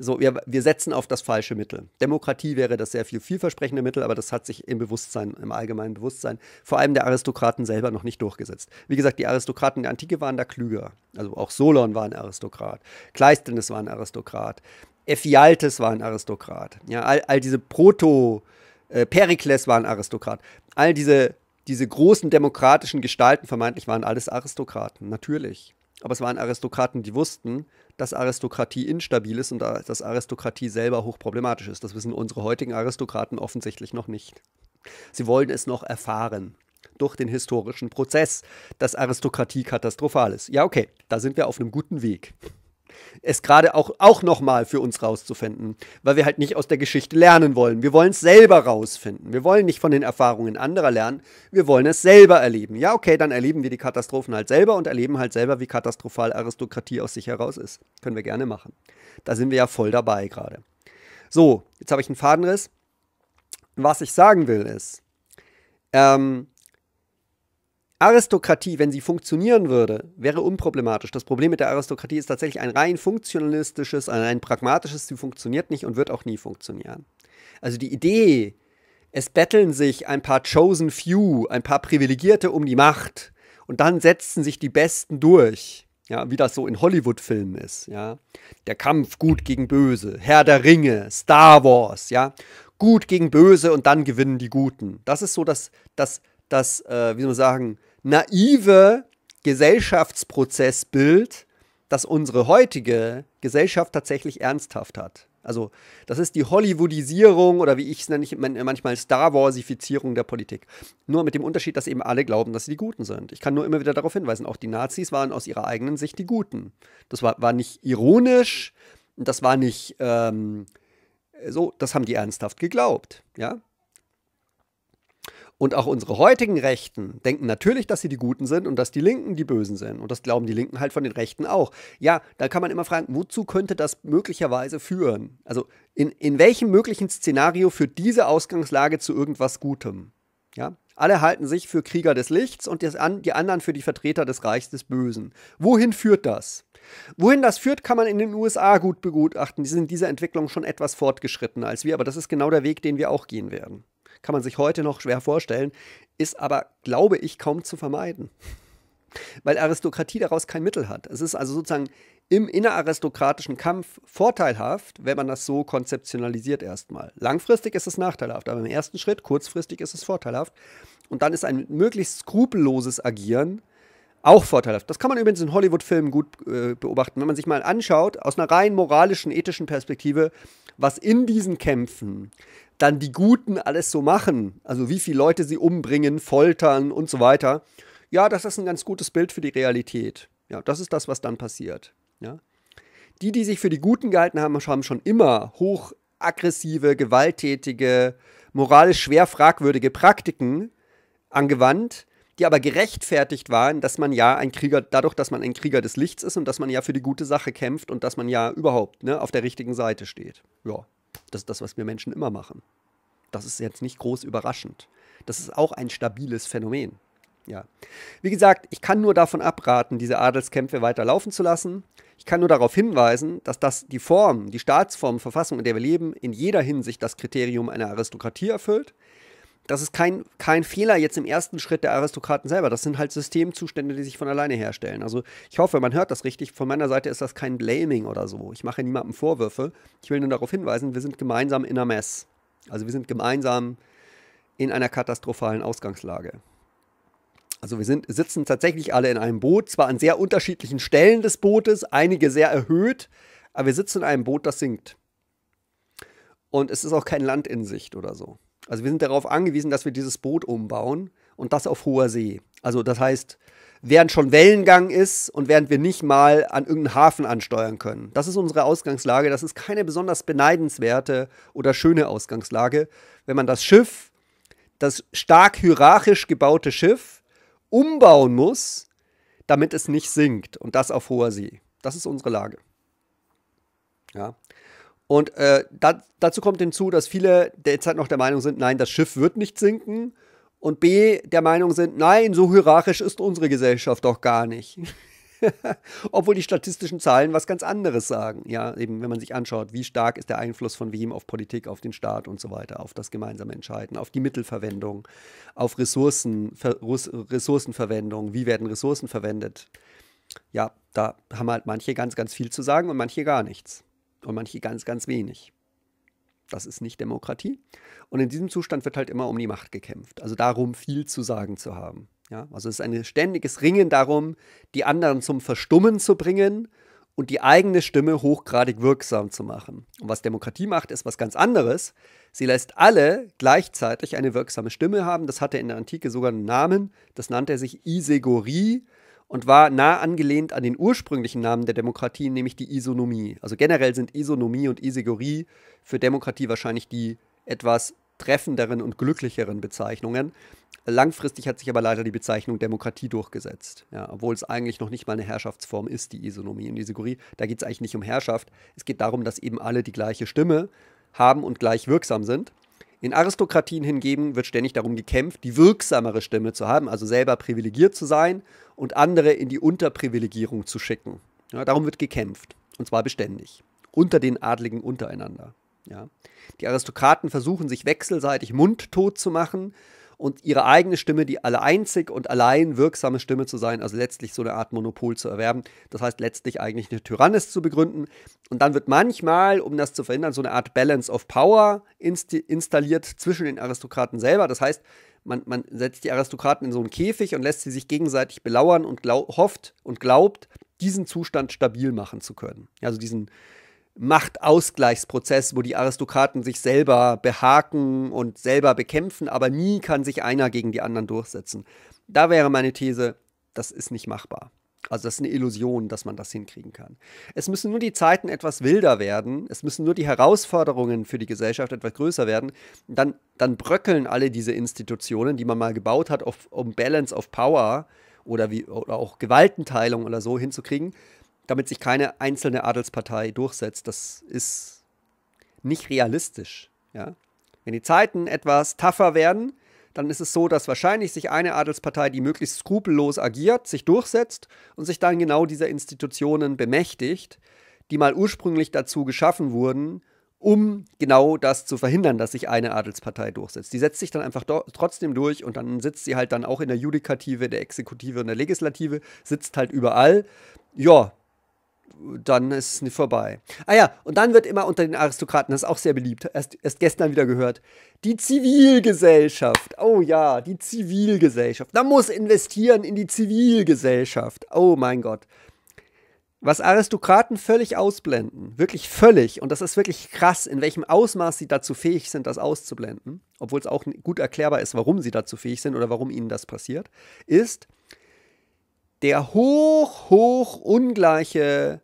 Speaker 1: So, wir, wir setzen auf das falsche Mittel. Demokratie wäre das sehr viel vielversprechende Mittel, aber das hat sich im Bewusstsein, im allgemeinen Bewusstsein, vor allem der Aristokraten selber noch nicht durchgesetzt. Wie gesagt, die Aristokraten der Antike waren da klüger. Also auch Solon war ein Aristokrat, Kleisthenes war ein Aristokrat, Ephialtes war ein Aristokrat. Ja, all, all diese Proto, äh, Perikles war ein Aristokrat. All diese, diese großen demokratischen Gestalten vermeintlich waren alles Aristokraten, natürlich. Aber es waren Aristokraten, die wussten, dass Aristokratie instabil ist und dass Aristokratie selber hochproblematisch ist. Das wissen unsere heutigen Aristokraten offensichtlich noch nicht. Sie wollen es noch erfahren durch den historischen Prozess, dass Aristokratie katastrophal ist. Ja, okay, da sind wir auf einem guten Weg es gerade auch, auch nochmal für uns rauszufinden, weil wir halt nicht aus der Geschichte lernen wollen. Wir wollen es selber rausfinden. Wir wollen nicht von den Erfahrungen anderer lernen, wir wollen es selber erleben. Ja, okay, dann erleben wir die Katastrophen halt selber und erleben halt selber, wie katastrophal Aristokratie aus sich heraus ist. Können wir gerne machen. Da sind wir ja voll dabei gerade. So, jetzt habe ich einen Fadenriss. Was ich sagen will ist, ähm, Aristokratie, wenn sie funktionieren würde, wäre unproblematisch. Das Problem mit der Aristokratie ist tatsächlich ein rein funktionalistisches, ein rein pragmatisches. Sie funktioniert nicht und wird auch nie funktionieren. Also die Idee, es betteln sich ein paar chosen few, ein paar Privilegierte um die Macht und dann setzen sich die Besten durch. Ja, wie das so in Hollywood-Filmen ist, ja. Der Kampf gut gegen böse, Herr der Ringe, Star Wars, ja. Gut gegen böse und dann gewinnen die Guten. Das ist so das, das, das, äh, wie soll man sagen, naive Gesellschaftsprozessbild, das unsere heutige Gesellschaft tatsächlich ernsthaft hat. Also das ist die Hollywoodisierung oder wie ich es nenne, manchmal Star Warsifizierung der Politik. Nur mit dem Unterschied, dass eben alle glauben, dass sie die Guten sind. Ich kann nur immer wieder darauf hinweisen, auch die Nazis waren aus ihrer eigenen Sicht die Guten. Das war, war nicht ironisch, das war nicht ähm, so, das haben die ernsthaft geglaubt. Ja? Und auch unsere heutigen Rechten denken natürlich, dass sie die Guten sind und dass die Linken die Bösen sind. Und das glauben die Linken halt von den Rechten auch. Ja, da kann man immer fragen, wozu könnte das möglicherweise führen? Also in, in welchem möglichen Szenario führt diese Ausgangslage zu irgendwas Gutem? Ja, alle halten sich für Krieger des Lichts und die anderen für die Vertreter des Reichs des Bösen. Wohin führt das? Wohin das führt, kann man in den USA gut begutachten. Die sind in dieser Entwicklung schon etwas fortgeschrittener als wir, aber das ist genau der Weg, den wir auch gehen werden kann man sich heute noch schwer vorstellen, ist aber, glaube ich, kaum zu vermeiden. Weil Aristokratie daraus kein Mittel hat. Es ist also sozusagen im inneraristokratischen Kampf vorteilhaft, wenn man das so konzeptionalisiert erstmal. Langfristig ist es nachteilhaft, aber im ersten Schritt, kurzfristig ist es vorteilhaft. Und dann ist ein möglichst skrupelloses Agieren auch vorteilhaft. Das kann man übrigens in Hollywood-Filmen gut äh, beobachten. Wenn man sich mal anschaut, aus einer rein moralischen, ethischen Perspektive, was in diesen Kämpfen dann die Guten alles so machen, also wie viele Leute sie umbringen, foltern und so weiter, ja, das ist ein ganz gutes Bild für die Realität. Ja, das ist das, was dann passiert. Ja. Die, die sich für die Guten gehalten haben, haben schon immer hochaggressive, gewalttätige, moralisch schwer fragwürdige Praktiken angewandt, die aber gerechtfertigt waren, dass man ja ein Krieger, dadurch, dass man ein Krieger des Lichts ist und dass man ja für die gute Sache kämpft und dass man ja überhaupt ne, auf der richtigen Seite steht. Ja, das ist das, was wir Menschen immer machen. Das ist jetzt nicht groß überraschend. Das ist auch ein stabiles Phänomen. Ja. Wie gesagt, ich kann nur davon abraten, diese Adelskämpfe weiter laufen zu lassen. Ich kann nur darauf hinweisen, dass das die Form, die Staatsform, Verfassung, in der wir leben, in jeder Hinsicht das Kriterium einer Aristokratie erfüllt das ist kein, kein Fehler jetzt im ersten Schritt der Aristokraten selber. Das sind halt Systemzustände, die sich von alleine herstellen. Also ich hoffe, man hört das richtig. Von meiner Seite ist das kein Blaming oder so. Ich mache niemandem Vorwürfe. Ich will nur darauf hinweisen, wir sind gemeinsam in einer Mess. Also wir sind gemeinsam in einer katastrophalen Ausgangslage. Also wir sind, sitzen tatsächlich alle in einem Boot, zwar an sehr unterschiedlichen Stellen des Bootes, einige sehr erhöht, aber wir sitzen in einem Boot, das sinkt. Und es ist auch kein Land in Sicht oder so. Also wir sind darauf angewiesen, dass wir dieses Boot umbauen und das auf hoher See. Also das heißt, während schon Wellengang ist und während wir nicht mal an irgendeinen Hafen ansteuern können. Das ist unsere Ausgangslage. Das ist keine besonders beneidenswerte oder schöne Ausgangslage. Wenn man das Schiff, das stark hierarchisch gebaute Schiff, umbauen muss, damit es nicht sinkt und das auf hoher See. Das ist unsere Lage. Ja. Und äh, da, dazu kommt hinzu, dass viele derzeit noch der Meinung sind, nein, das Schiff wird nicht sinken und B der Meinung sind, nein, so hierarchisch ist unsere Gesellschaft doch gar nicht. (laughs) Obwohl die statistischen Zahlen was ganz anderes sagen. Ja, eben, wenn man sich anschaut, wie stark ist der Einfluss von wem auf Politik, auf den Staat und so weiter, auf das gemeinsame Entscheiden, auf die Mittelverwendung, auf Ressourcen, Ressourcenverwendung, wie werden Ressourcen verwendet. Ja, da haben halt manche ganz, ganz viel zu sagen und manche gar nichts. Und manche ganz, ganz wenig. Das ist nicht Demokratie. Und in diesem Zustand wird halt immer um die Macht gekämpft. Also darum, viel zu sagen zu haben. Ja? Also es ist ein ständiges Ringen darum, die anderen zum Verstummen zu bringen und die eigene Stimme hochgradig wirksam zu machen. Und was Demokratie macht, ist was ganz anderes. Sie lässt alle gleichzeitig eine wirksame Stimme haben. Das hatte in der Antike sogar einen Namen. Das nannte er sich Isegorie und war nah angelehnt an den ursprünglichen Namen der Demokratie, nämlich die Isonomie. Also generell sind Isonomie und Isegorie für Demokratie wahrscheinlich die etwas treffenderen und glücklicheren Bezeichnungen. Langfristig hat sich aber leider die Bezeichnung Demokratie durchgesetzt, ja, obwohl es eigentlich noch nicht mal eine Herrschaftsform ist, die Isonomie und Isegorie. Da geht es eigentlich nicht um Herrschaft. Es geht darum, dass eben alle die gleiche Stimme haben und gleich wirksam sind. In Aristokratien hingegen wird ständig darum gekämpft, die wirksamere Stimme zu haben, also selber privilegiert zu sein und andere in die Unterprivilegierung zu schicken. Ja, darum wird gekämpft, und zwar beständig, unter den Adligen untereinander. Ja. Die Aristokraten versuchen sich wechselseitig mundtot zu machen, und ihre eigene Stimme die alle einzig und allein wirksame Stimme zu sein, also letztlich so eine Art Monopol zu erwerben. Das heißt letztlich eigentlich eine Tyrannis zu begründen. Und dann wird manchmal, um das zu verhindern, so eine Art Balance of Power inst installiert zwischen den Aristokraten selber. Das heißt, man, man, setzt die Aristokraten in so einen Käfig und lässt sie sich gegenseitig belauern und hofft und glaubt, diesen Zustand stabil machen zu können. Also diesen, Machtausgleichsprozess, wo die Aristokraten sich selber behaken und selber bekämpfen, aber nie kann sich einer gegen die anderen durchsetzen. Da wäre meine These, das ist nicht machbar. Also das ist eine Illusion, dass man das hinkriegen kann. Es müssen nur die Zeiten etwas wilder werden, es müssen nur die Herausforderungen für die Gesellschaft etwas größer werden, dann, dann bröckeln alle diese Institutionen, die man mal gebaut hat, auf, um Balance of Power oder, wie, oder auch Gewaltenteilung oder so hinzukriegen damit sich keine einzelne Adelspartei durchsetzt. Das ist nicht realistisch. Ja? Wenn die Zeiten etwas tougher werden, dann ist es so, dass wahrscheinlich sich eine Adelspartei, die möglichst skrupellos agiert, sich durchsetzt und sich dann genau dieser Institutionen bemächtigt, die mal ursprünglich dazu geschaffen wurden, um genau das zu verhindern, dass sich eine Adelspartei durchsetzt. Die setzt sich dann einfach trotzdem durch und dann sitzt sie halt dann auch in der Judikative, der Exekutive und der Legislative, sitzt halt überall. Ja, dann ist es nicht vorbei. Ah ja, und dann wird immer unter den Aristokraten, das ist auch sehr beliebt, erst, erst gestern wieder gehört, die Zivilgesellschaft. Oh ja, die Zivilgesellschaft. Da muss investieren in die Zivilgesellschaft. Oh mein Gott. Was Aristokraten völlig ausblenden, wirklich völlig, und das ist wirklich krass, in welchem Ausmaß sie dazu fähig sind, das auszublenden, obwohl es auch gut erklärbar ist, warum sie dazu fähig sind oder warum ihnen das passiert, ist, der hoch, hoch ungleiche,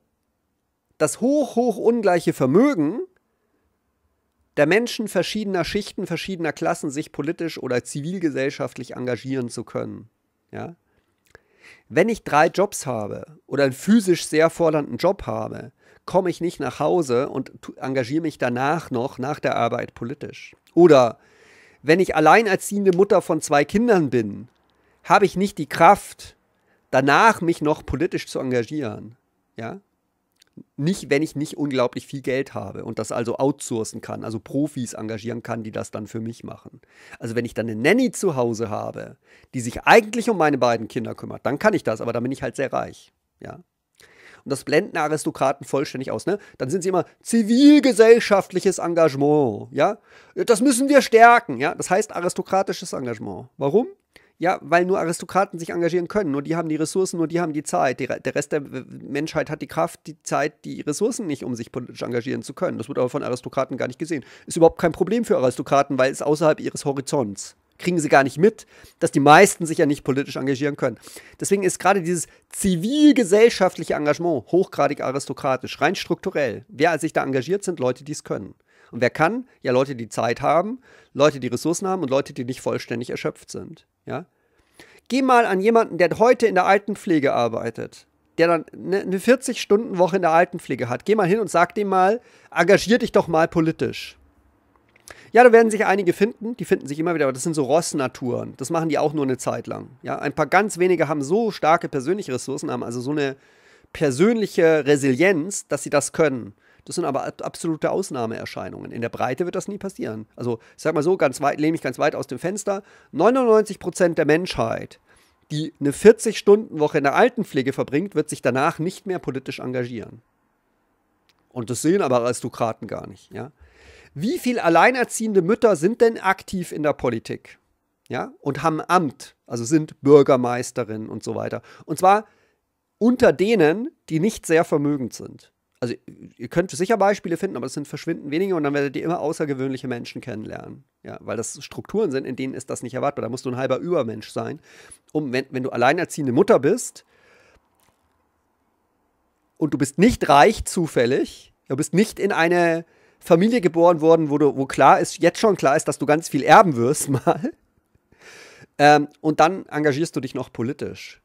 Speaker 1: das hoch, hoch ungleiche Vermögen der Menschen verschiedener Schichten, verschiedener Klassen, sich politisch oder zivilgesellschaftlich engagieren zu können. Ja? Wenn ich drei Jobs habe oder einen physisch sehr fordernden Job habe, komme ich nicht nach Hause und engagiere mich danach noch nach der Arbeit politisch. Oder wenn ich alleinerziehende Mutter von zwei Kindern bin, habe ich nicht die Kraft, danach mich noch politisch zu engagieren. Ja? Nicht, wenn ich nicht unglaublich viel Geld habe und das also outsourcen kann, also Profis engagieren kann, die das dann für mich machen. Also wenn ich dann eine Nanny zu Hause habe, die sich eigentlich um meine beiden Kinder kümmert, dann kann ich das, aber dann bin ich halt sehr reich. Ja? Und das blenden Aristokraten vollständig aus. Ne? Dann sind sie immer zivilgesellschaftliches Engagement. Ja? Das müssen wir stärken. Ja? Das heißt aristokratisches Engagement. Warum? Ja, weil nur Aristokraten sich engagieren können. Nur die haben die Ressourcen, nur die haben die Zeit. Die, der Rest der Menschheit hat die Kraft, die Zeit, die Ressourcen nicht, um sich politisch engagieren zu können. Das wird aber von Aristokraten gar nicht gesehen. Ist überhaupt kein Problem für Aristokraten, weil es außerhalb ihres Horizonts. Kriegen sie gar nicht mit, dass die meisten sich ja nicht politisch engagieren können. Deswegen ist gerade dieses zivilgesellschaftliche Engagement hochgradig aristokratisch, rein strukturell. Wer sich da engagiert, sind Leute, die es können. Und wer kann? Ja, Leute, die Zeit haben, Leute, die Ressourcen haben und Leute, die nicht vollständig erschöpft sind. Ja? Geh mal an jemanden, der heute in der Altenpflege arbeitet, der dann ne, eine 40-Stunden-Woche in der Altenpflege hat. Geh mal hin und sag dem mal, engagier dich doch mal politisch. Ja, da werden sich einige finden, die finden sich immer wieder, aber das sind so Rossnaturen. Das machen die auch nur eine Zeit lang. Ja, ein paar ganz wenige haben so starke persönliche Ressourcen, haben also so eine persönliche Resilienz, dass sie das können. Das sind aber absolute Ausnahmeerscheinungen. In der Breite wird das nie passieren. Also, ich sag mal so, ganz weit, lehne ich ganz weit aus dem Fenster. 99 Prozent der Menschheit, die eine 40-Stunden-Woche in der Altenpflege verbringt, wird sich danach nicht mehr politisch engagieren. Und das sehen aber Aristokraten gar nicht. Ja? Wie viele alleinerziehende Mütter sind denn aktiv in der Politik? Ja? Und haben Amt, also sind Bürgermeisterin und so weiter. Und zwar unter denen, die nicht sehr vermögend sind also ihr könnt sicher Beispiele finden, aber es sind verschwindend wenige und dann werdet ihr immer außergewöhnliche Menschen kennenlernen. Ja, weil das Strukturen sind, in denen ist das nicht erwartbar. Da musst du ein halber Übermensch sein. Um, wenn, wenn du alleinerziehende Mutter bist und du bist nicht reich zufällig, du bist nicht in eine Familie geboren worden, wo, du, wo klar ist, jetzt schon klar ist, dass du ganz viel erben wirst (laughs) mal. Ähm, und dann engagierst du dich noch politisch.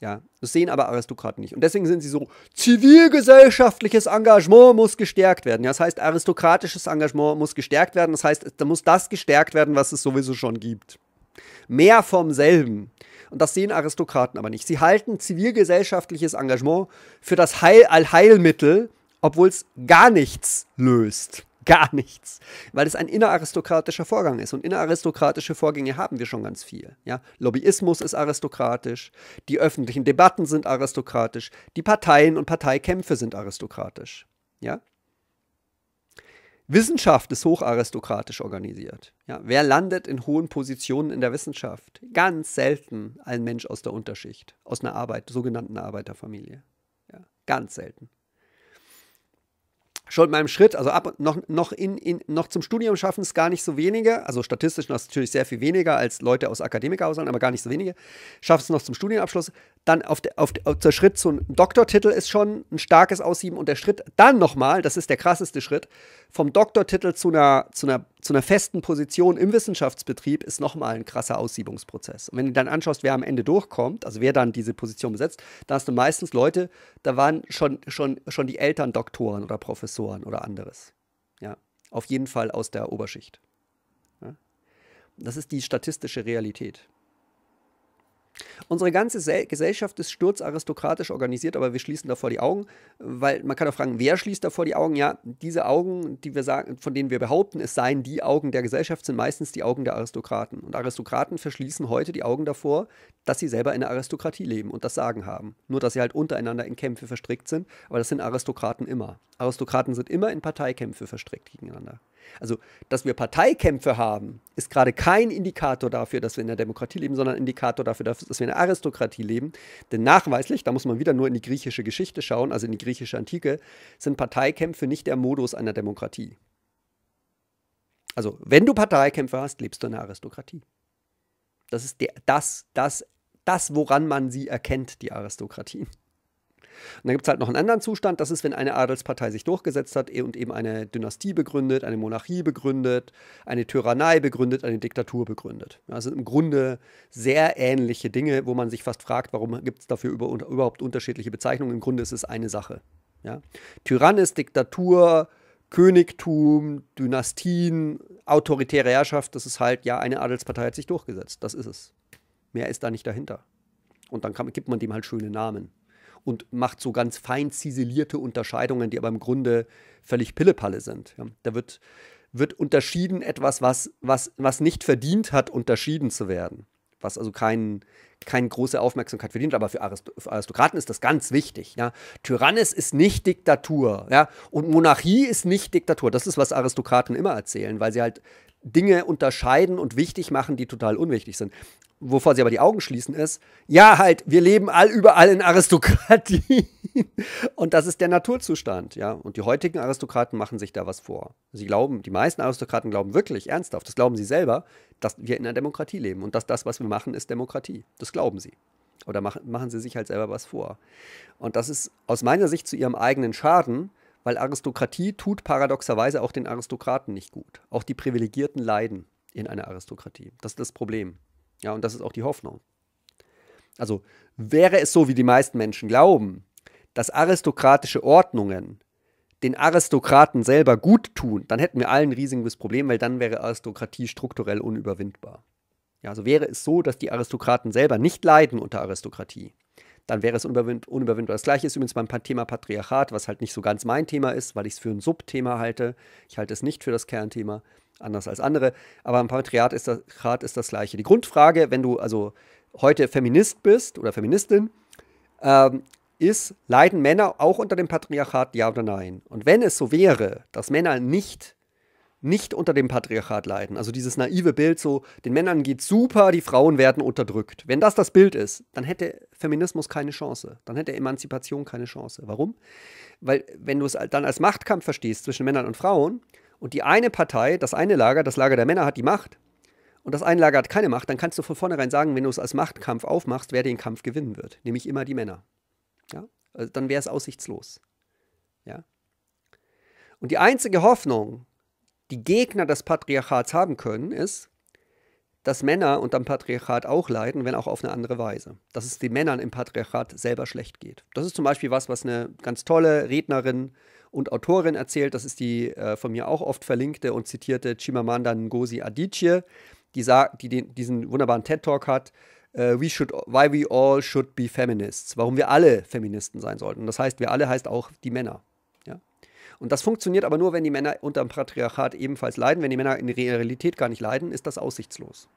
Speaker 1: Ja, das sehen aber Aristokraten nicht. Und deswegen sind sie so, zivilgesellschaftliches Engagement muss gestärkt werden. Ja, das heißt, aristokratisches Engagement muss gestärkt werden. Das heißt, da muss das gestärkt werden, was es sowieso schon gibt. Mehr vom selben. Und das sehen Aristokraten aber nicht. Sie halten zivilgesellschaftliches Engagement für das Heil Allheilmittel, obwohl es gar nichts löst gar nichts, weil es ein inneraristokratischer Vorgang ist. Und inneraristokratische Vorgänge haben wir schon ganz viel. Ja? Lobbyismus ist aristokratisch, die öffentlichen Debatten sind aristokratisch, die Parteien und Parteikämpfe sind aristokratisch. Ja? Wissenschaft ist hocharistokratisch organisiert. Ja, wer landet in hohen Positionen in der Wissenschaft? Ganz selten ein Mensch aus der Unterschicht, aus einer Arbeit, sogenannten Arbeiterfamilie. Ja, ganz selten schon meinem Schritt, also ab noch, noch, in, in, noch zum Studium schaffen es gar nicht so wenige, also statistisch natürlich sehr viel weniger als Leute aus Akademikerhaushalten, aber gar nicht so wenige, schaffen es noch zum Studienabschluss. Dann auf, der, auf, auf der Schritt zum Doktortitel ist schon ein starkes Aussieben und der Schritt dann nochmal, das ist der krasseste Schritt, vom Doktortitel zu einer, zu einer, zu einer festen Position im Wissenschaftsbetrieb ist nochmal ein krasser Aussiebungsprozess. Und wenn du dann anschaust, wer am Ende durchkommt, also wer dann diese Position besetzt, da hast du meistens Leute, da waren schon, schon, schon die Eltern Doktoren oder Professoren oder anderes. Ja, auf jeden Fall aus der Oberschicht. Ja? Das ist die statistische Realität. Unsere ganze Gesellschaft ist sturzaristokratisch organisiert, aber wir schließen davor die Augen, weil man kann auch fragen, wer schließt davor die Augen? Ja, diese Augen, die wir sagen, von denen wir behaupten, es seien die Augen der Gesellschaft, sind meistens die Augen der Aristokraten. Und Aristokraten verschließen heute die Augen davor, dass sie selber in der Aristokratie leben und das Sagen haben. Nur, dass sie halt untereinander in Kämpfe verstrickt sind, aber das sind Aristokraten immer. Aristokraten sind immer in Parteikämpfe verstrickt gegeneinander. Also, dass wir Parteikämpfe haben, ist gerade kein Indikator dafür, dass wir in der Demokratie leben, sondern ein Indikator dafür, dass wir in der Aristokratie leben. Denn nachweislich, da muss man wieder nur in die griechische Geschichte schauen, also in die griechische Antike, sind Parteikämpfe nicht der Modus einer Demokratie. Also, wenn du Parteikämpfe hast, lebst du in der Aristokratie. Das ist der, das, das, das, woran man sie erkennt, die Aristokratie. Und dann gibt es halt noch einen anderen Zustand, das ist, wenn eine Adelspartei sich durchgesetzt hat und eben eine Dynastie begründet, eine Monarchie begründet, eine Tyrannei begründet, eine Diktatur begründet. Das sind im Grunde sehr ähnliche Dinge, wo man sich fast fragt, warum gibt es dafür über, überhaupt unterschiedliche Bezeichnungen. Im Grunde ist es eine Sache. Ja? Tyrannis, Diktatur, Königtum, Dynastien, autoritäre Herrschaft, das ist halt, ja, eine Adelspartei hat sich durchgesetzt. Das ist es. Mehr ist da nicht dahinter. Und dann kann, gibt man dem halt schöne Namen und macht so ganz fein ziselierte Unterscheidungen, die aber im Grunde völlig Pillepalle sind. Ja, da wird, wird unterschieden etwas, was, was, was nicht verdient hat, unterschieden zu werden. Was also kein, keine große Aufmerksamkeit verdient, aber für, Arist für Aristokraten ist das ganz wichtig. Ja? Tyrannis ist nicht Diktatur, ja? und Monarchie ist nicht Diktatur. Das ist, was Aristokraten immer erzählen, weil sie halt Dinge unterscheiden und wichtig machen, die total unwichtig sind. Wovor sie aber die Augen schließen ist, ja, halt, wir leben all überall in Aristokratie. (laughs) und das ist der Naturzustand, ja. Und die heutigen Aristokraten machen sich da was vor. Sie glauben, die meisten Aristokraten glauben wirklich ernsthaft, das glauben sie selber, dass wir in einer Demokratie leben und dass das, was wir machen, ist Demokratie. Das glauben sie. Oder machen, machen sie sich halt selber was vor. Und das ist aus meiner Sicht zu ihrem eigenen Schaden, weil Aristokratie tut paradoxerweise auch den Aristokraten nicht gut. Auch die Privilegierten leiden in einer Aristokratie. Das ist das Problem. Ja, und das ist auch die Hoffnung. Also wäre es so, wie die meisten Menschen glauben, dass aristokratische Ordnungen den Aristokraten selber gut tun, dann hätten wir allen ein riesiges Problem, weil dann wäre Aristokratie strukturell unüberwindbar. Ja, also wäre es so, dass die Aristokraten selber nicht leiden unter Aristokratie, dann wäre es unüberwindbar. Das gleiche ist übrigens beim Thema Patriarchat, was halt nicht so ganz mein Thema ist, weil ich es für ein Subthema halte. Ich halte es nicht für das Kernthema anders als andere. Aber im Patriarchat ist das, ist das Gleiche. Die Grundfrage, wenn du also heute Feminist bist oder Feministin, ähm, ist, leiden Männer auch unter dem Patriarchat, ja oder nein? Und wenn es so wäre, dass Männer nicht, nicht unter dem Patriarchat leiden, also dieses naive Bild so, den Männern geht super, die Frauen werden unterdrückt. Wenn das das Bild ist, dann hätte Feminismus keine Chance. Dann hätte Emanzipation keine Chance. Warum? Weil wenn du es dann als Machtkampf verstehst zwischen Männern und Frauen, und die eine Partei, das eine Lager, das Lager der Männer hat die Macht und das eine Lager hat keine Macht, dann kannst du von vornherein sagen, wenn du es als Machtkampf aufmachst, wer den Kampf gewinnen wird, nämlich immer die Männer. Ja? Also dann wäre es aussichtslos. Ja? Und die einzige Hoffnung, die Gegner des Patriarchats haben können, ist, dass Männer unter dem Patriarchat auch leiden, wenn auch auf eine andere Weise. Dass es den Männern im Patriarchat selber schlecht geht. Das ist zum Beispiel was, was eine ganz tolle Rednerin und Autorin erzählt. Das ist die äh, von mir auch oft verlinkte und zitierte Chimamanda Ngozi Adichie, die, die den, diesen wunderbaren TED-Talk hat. Uh, we should, why we all should be feminists. Warum wir alle Feministen sein sollten. Das heißt, wir alle heißt auch die Männer. Ja? Und das funktioniert aber nur, wenn die Männer unter dem Patriarchat ebenfalls leiden. Wenn die Männer in der Realität gar nicht leiden, ist das aussichtslos.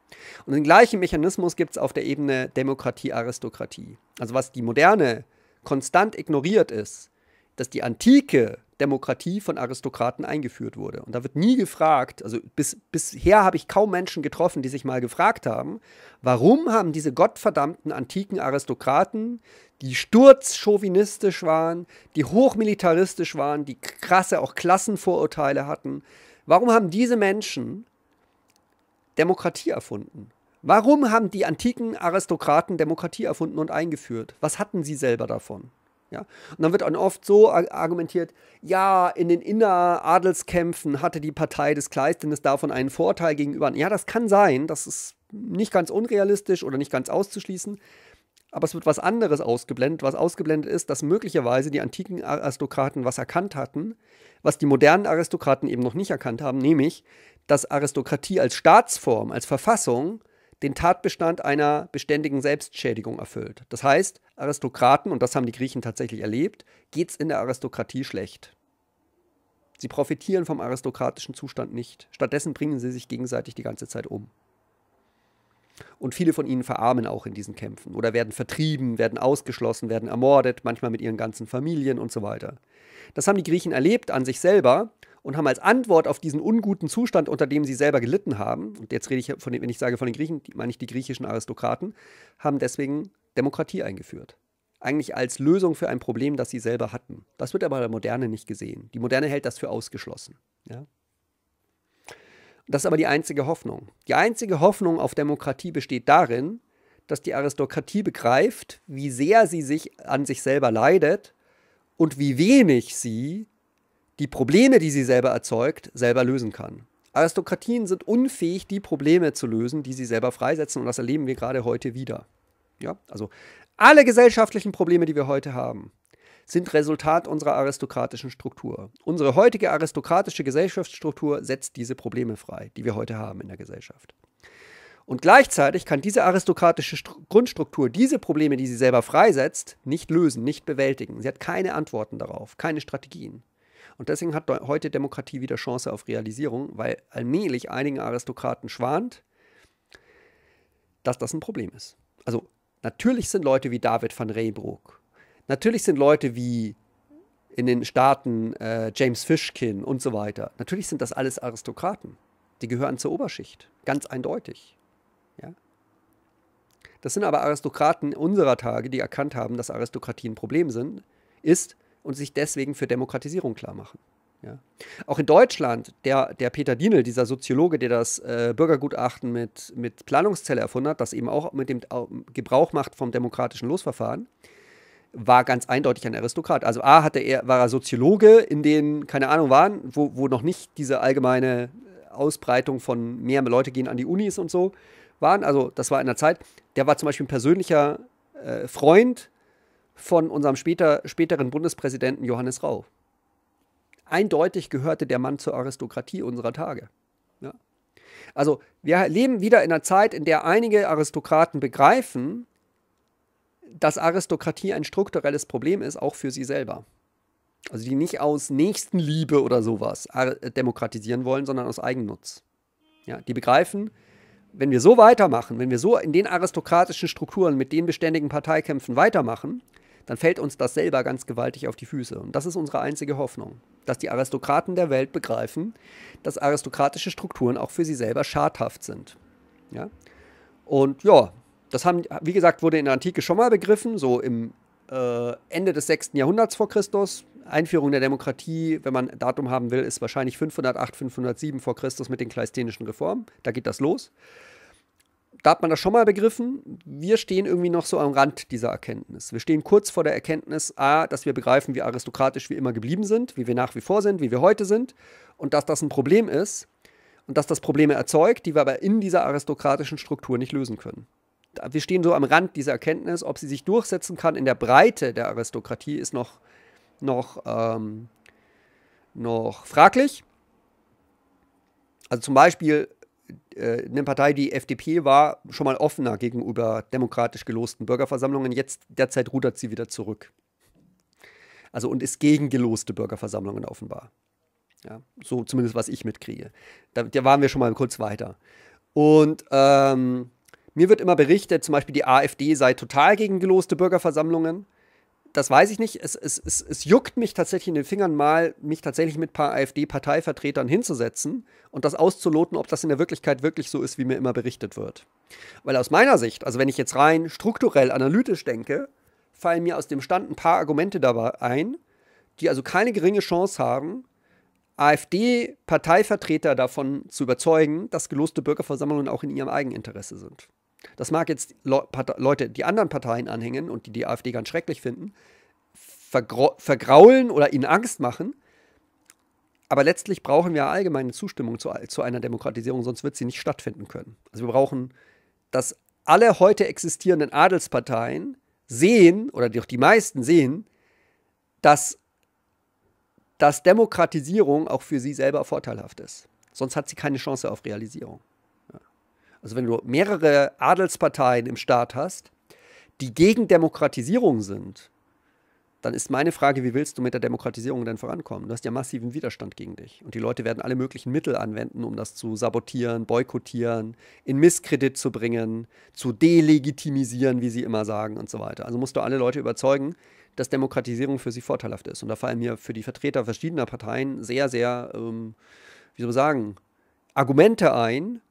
Speaker 1: Und den gleichen Mechanismus gibt es auf der Ebene Demokratie-Aristokratie. Also was die Moderne konstant ignoriert ist, dass die antike Demokratie von Aristokraten eingeführt wurde. Und da wird nie gefragt, also bis, bisher habe ich kaum Menschen getroffen, die sich mal gefragt haben, warum haben diese gottverdammten antiken Aristokraten, die sturzchauvinistisch waren, die hochmilitaristisch waren, die krasse auch Klassenvorurteile hatten, warum haben diese Menschen Demokratie erfunden? Warum haben die antiken Aristokraten Demokratie erfunden und eingeführt? Was hatten sie selber davon? Ja? Und dann wird dann oft so argumentiert, ja, in den Inneradelskämpfen hatte die Partei des Kleistens davon einen Vorteil gegenüber. Ja, das kann sein, das ist nicht ganz unrealistisch oder nicht ganz auszuschließen, aber es wird was anderes ausgeblendet. Was ausgeblendet ist, dass möglicherweise die antiken Aristokraten was erkannt hatten, was die modernen Aristokraten eben noch nicht erkannt haben, nämlich, dass Aristokratie als Staatsform, als Verfassung den Tatbestand einer beständigen Selbstschädigung erfüllt. Das heißt, Aristokraten, und das haben die Griechen tatsächlich erlebt, geht es in der Aristokratie schlecht. Sie profitieren vom aristokratischen Zustand nicht. Stattdessen bringen sie sich gegenseitig die ganze Zeit um. Und viele von ihnen verarmen auch in diesen Kämpfen oder werden vertrieben, werden ausgeschlossen, werden ermordet, manchmal mit ihren ganzen Familien und so weiter. Das haben die Griechen erlebt an sich selber und haben als Antwort auf diesen unguten Zustand, unter dem sie selber gelitten haben, und jetzt rede ich von den, wenn ich sage von den Griechen, meine ich die griechischen Aristokraten, haben deswegen Demokratie eingeführt. Eigentlich als Lösung für ein Problem, das sie selber hatten. Das wird aber der Moderne nicht gesehen. Die Moderne hält das für ausgeschlossen. Ja? Das ist aber die einzige Hoffnung. Die einzige Hoffnung auf Demokratie besteht darin, dass die Aristokratie begreift, wie sehr sie sich an sich selber leidet und wie wenig sie die Probleme, die sie selber erzeugt, selber lösen kann. Aristokratien sind unfähig, die Probleme zu lösen, die sie selber freisetzen. Und das erleben wir gerade heute wieder. Ja, also alle gesellschaftlichen Probleme, die wir heute haben, sind Resultat unserer aristokratischen Struktur. Unsere heutige aristokratische Gesellschaftsstruktur setzt diese Probleme frei, die wir heute haben in der Gesellschaft. Und gleichzeitig kann diese aristokratische Stru Grundstruktur diese Probleme, die sie selber freisetzt, nicht lösen, nicht bewältigen. Sie hat keine Antworten darauf, keine Strategien. Und deswegen hat heute Demokratie wieder Chance auf Realisierung, weil allmählich einigen Aristokraten schwant, dass das ein Problem ist. Also natürlich sind Leute wie David van Reybrouck, natürlich sind Leute wie in den Staaten äh, James Fishkin und so weiter, natürlich sind das alles Aristokraten. Die gehören zur Oberschicht, ganz eindeutig. Ja? Das sind aber Aristokraten unserer Tage, die erkannt haben, dass Aristokratie ein Problem sind, ist und sich deswegen für Demokratisierung klar machen. Ja. Auch in Deutschland, der, der Peter Dienel, dieser Soziologe, der das äh, Bürgergutachten mit, mit Planungszelle erfunden hat, das eben auch mit dem Gebrauch macht vom demokratischen Losverfahren, war ganz eindeutig ein Aristokrat. Also A hatte er, war er Soziologe, in denen, keine Ahnung, waren, wo, wo noch nicht diese allgemeine Ausbreitung von mehr Leute gehen an die Unis und so waren. Also das war in der Zeit. Der war zum Beispiel ein persönlicher äh, Freund von unserem später, späteren Bundespräsidenten Johannes Rau. Eindeutig gehörte der Mann zur Aristokratie unserer Tage. Ja. Also wir leben wieder in einer Zeit, in der einige Aristokraten begreifen, dass Aristokratie ein strukturelles Problem ist, auch für sie selber. Also die nicht aus Nächstenliebe oder sowas demokratisieren wollen, sondern aus Eigennutz. Ja, die begreifen, wenn wir so weitermachen, wenn wir so in den aristokratischen Strukturen mit den beständigen Parteikämpfen weitermachen, dann fällt uns das selber ganz gewaltig auf die Füße. Und das ist unsere einzige Hoffnung, dass die Aristokraten der Welt begreifen, dass aristokratische Strukturen auch für sie selber schadhaft sind. Ja? Und ja, das haben, wie gesagt, wurde in der Antike schon mal begriffen, so im äh, Ende des 6. Jahrhunderts vor Christus. Einführung der Demokratie, wenn man Datum haben will, ist wahrscheinlich 508, 507 vor Christus mit den kleistenischen Reformen. Da geht das los. Da hat man das schon mal begriffen. Wir stehen irgendwie noch so am Rand dieser Erkenntnis. Wir stehen kurz vor der Erkenntnis, A, dass wir begreifen, wie aristokratisch wir immer geblieben sind, wie wir nach wie vor sind, wie wir heute sind und dass das ein Problem ist und dass das Probleme erzeugt, die wir aber in dieser aristokratischen Struktur nicht lösen können wir stehen so am Rand dieser Erkenntnis, ob sie sich durchsetzen kann in der Breite der Aristokratie, ist noch, noch, ähm, noch fraglich. Also zum Beispiel äh, eine Partei, die FDP war, schon mal offener gegenüber demokratisch gelosten Bürgerversammlungen. Jetzt derzeit rudert sie wieder zurück. Also und ist gegen geloste Bürgerversammlungen offenbar. Ja, so zumindest was ich mitkriege. Da, da waren wir schon mal kurz weiter. Und ähm, mir wird immer berichtet, zum Beispiel die AfD sei total gegen geloste Bürgerversammlungen. Das weiß ich nicht. Es, es, es, es juckt mich tatsächlich in den Fingern mal, mich tatsächlich mit ein paar AfD-Parteivertretern hinzusetzen und das auszuloten, ob das in der Wirklichkeit wirklich so ist, wie mir immer berichtet wird. Weil aus meiner Sicht, also wenn ich jetzt rein strukturell analytisch denke, fallen mir aus dem Stand ein paar Argumente dabei ein, die also keine geringe Chance haben, AfD-Parteivertreter davon zu überzeugen, dass geloste Bürgerversammlungen auch in ihrem Eigeninteresse sind. Das mag jetzt Le Leute, die anderen Parteien anhängen und die die AfD ganz schrecklich finden, vergraulen oder ihnen Angst machen. Aber letztlich brauchen wir allgemeine Zustimmung zu, zu einer Demokratisierung, sonst wird sie nicht stattfinden können. Also wir brauchen, dass alle heute existierenden Adelsparteien sehen, oder doch die meisten sehen, dass, dass Demokratisierung auch für sie selber vorteilhaft ist. Sonst hat sie keine Chance auf Realisierung. Also wenn du mehrere Adelsparteien im Staat hast, die gegen Demokratisierung sind, dann ist meine Frage, wie willst du mit der Demokratisierung denn vorankommen? Du hast ja massiven Widerstand gegen dich. Und die Leute werden alle möglichen Mittel anwenden, um das zu sabotieren, boykottieren, in Misskredit zu bringen, zu delegitimisieren, wie sie immer sagen und so weiter. Also musst du alle Leute überzeugen, dass Demokratisierung für sie vorteilhaft ist. Und da fallen mir für die Vertreter verschiedener Parteien sehr, sehr, ähm, wie soll man sagen, Argumente ein,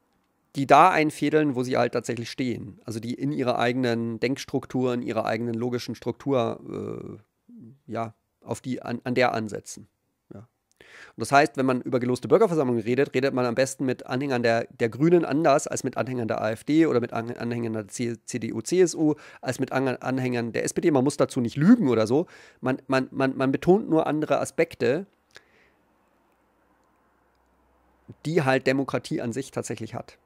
Speaker 1: die da einfädeln, wo sie halt tatsächlich stehen. Also die in ihrer eigenen Denkstruktur, in ihrer eigenen logischen Struktur, äh, ja, auf die, an, an der ansetzen. Ja. Und das heißt, wenn man über geloste Bürgerversammlungen redet, redet man am besten mit Anhängern der, der Grünen anders als mit Anhängern der AfD oder mit Anhängern der CDU, CSU, als mit Anhängern der SPD. Man muss dazu nicht lügen oder so. Man, man, man, man betont nur andere Aspekte, die halt Demokratie an sich tatsächlich hat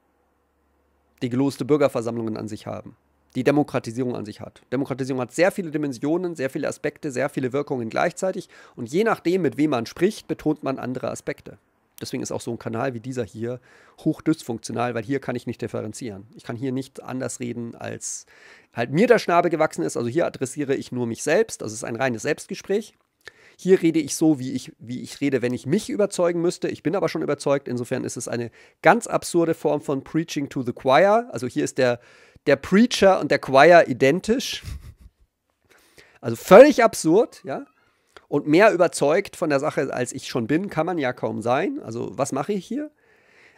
Speaker 1: die geloste Bürgerversammlungen an sich haben, die Demokratisierung an sich hat. Demokratisierung hat sehr viele Dimensionen, sehr viele Aspekte, sehr viele Wirkungen gleichzeitig und je nachdem, mit wem man spricht, betont man andere Aspekte. Deswegen ist auch so ein Kanal wie dieser hier hochdysfunktional, weil hier kann ich nicht differenzieren. Ich kann hier nicht anders reden, als halt mir der Schnabel gewachsen ist. Also hier adressiere ich nur mich selbst. Das ist ein reines Selbstgespräch. Hier rede ich so, wie ich, wie ich rede, wenn ich mich überzeugen müsste. Ich bin aber schon überzeugt. Insofern ist es eine ganz absurde Form von Preaching to the Choir. Also hier ist der, der Preacher und der Choir identisch. Also völlig absurd, ja. Und mehr überzeugt von der Sache, als ich schon bin, kann man ja kaum sein. Also was mache ich hier?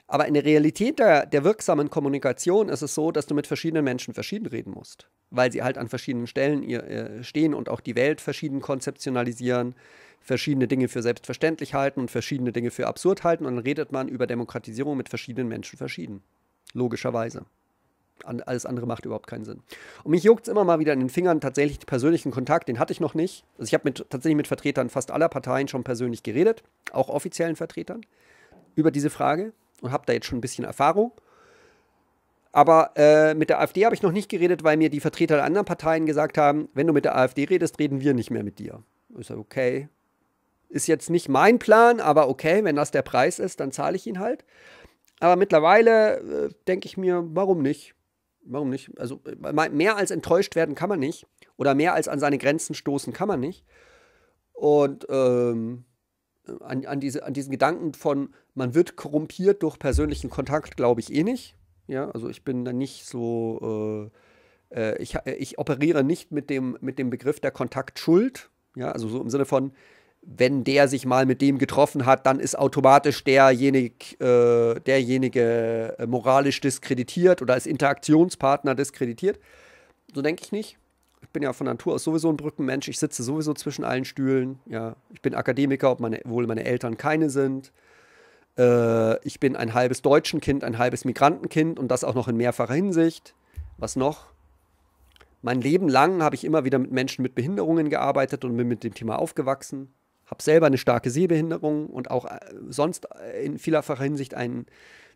Speaker 1: Aber in der Realität der, der wirksamen Kommunikation ist es so, dass du mit verschiedenen Menschen verschieden reden musst, weil sie halt an verschiedenen Stellen ihr, äh, stehen und auch die Welt verschieden konzeptionalisieren, verschiedene Dinge für selbstverständlich halten und verschiedene Dinge für absurd halten. Und dann redet man über Demokratisierung mit verschiedenen Menschen verschieden. Logischerweise. Alles andere macht überhaupt keinen Sinn. Und mich juckt es immer mal wieder in den Fingern, tatsächlich persönlichen Kontakt, den hatte ich noch nicht. Also ich habe tatsächlich mit Vertretern fast aller Parteien schon persönlich geredet, auch offiziellen Vertretern, über diese Frage und habe da jetzt schon ein bisschen Erfahrung. Aber äh, mit der AfD habe ich noch nicht geredet, weil mir die Vertreter der anderen Parteien gesagt haben, wenn du mit der AfD redest, reden wir nicht mehr mit dir. Ich sage, okay, ist jetzt nicht mein Plan, aber okay, wenn das der Preis ist, dann zahle ich ihn halt. Aber mittlerweile äh, denke ich mir, warum nicht? Warum nicht? Also äh, mehr als enttäuscht werden kann man nicht. Oder mehr als an seine Grenzen stoßen kann man nicht. Und ähm, an, an, diese, an diesen Gedanken von, man wird korrumpiert durch persönlichen Kontakt, glaube ich eh nicht. Ja, also ich bin da nicht so, äh, äh, ich, ich operiere nicht mit dem, mit dem Begriff der Kontaktschuld. Ja, also so im Sinne von, wenn der sich mal mit dem getroffen hat, dann ist automatisch derjenige, äh, derjenige äh, moralisch diskreditiert oder als Interaktionspartner diskreditiert. So denke ich nicht. Ich bin ja von Natur aus sowieso ein Brückenmensch. Ich sitze sowieso zwischen allen Stühlen. Ja, ich bin Akademiker, obwohl meine Eltern keine sind. Äh, ich bin ein halbes deutschen Kind, ein halbes Migrantenkind und das auch noch in mehrfacher Hinsicht. Was noch? Mein Leben lang habe ich immer wieder mit Menschen mit Behinderungen gearbeitet und bin mit dem Thema aufgewachsen habe selber eine starke Sehbehinderung und auch äh, sonst äh, in vielerfacher Hinsicht ein,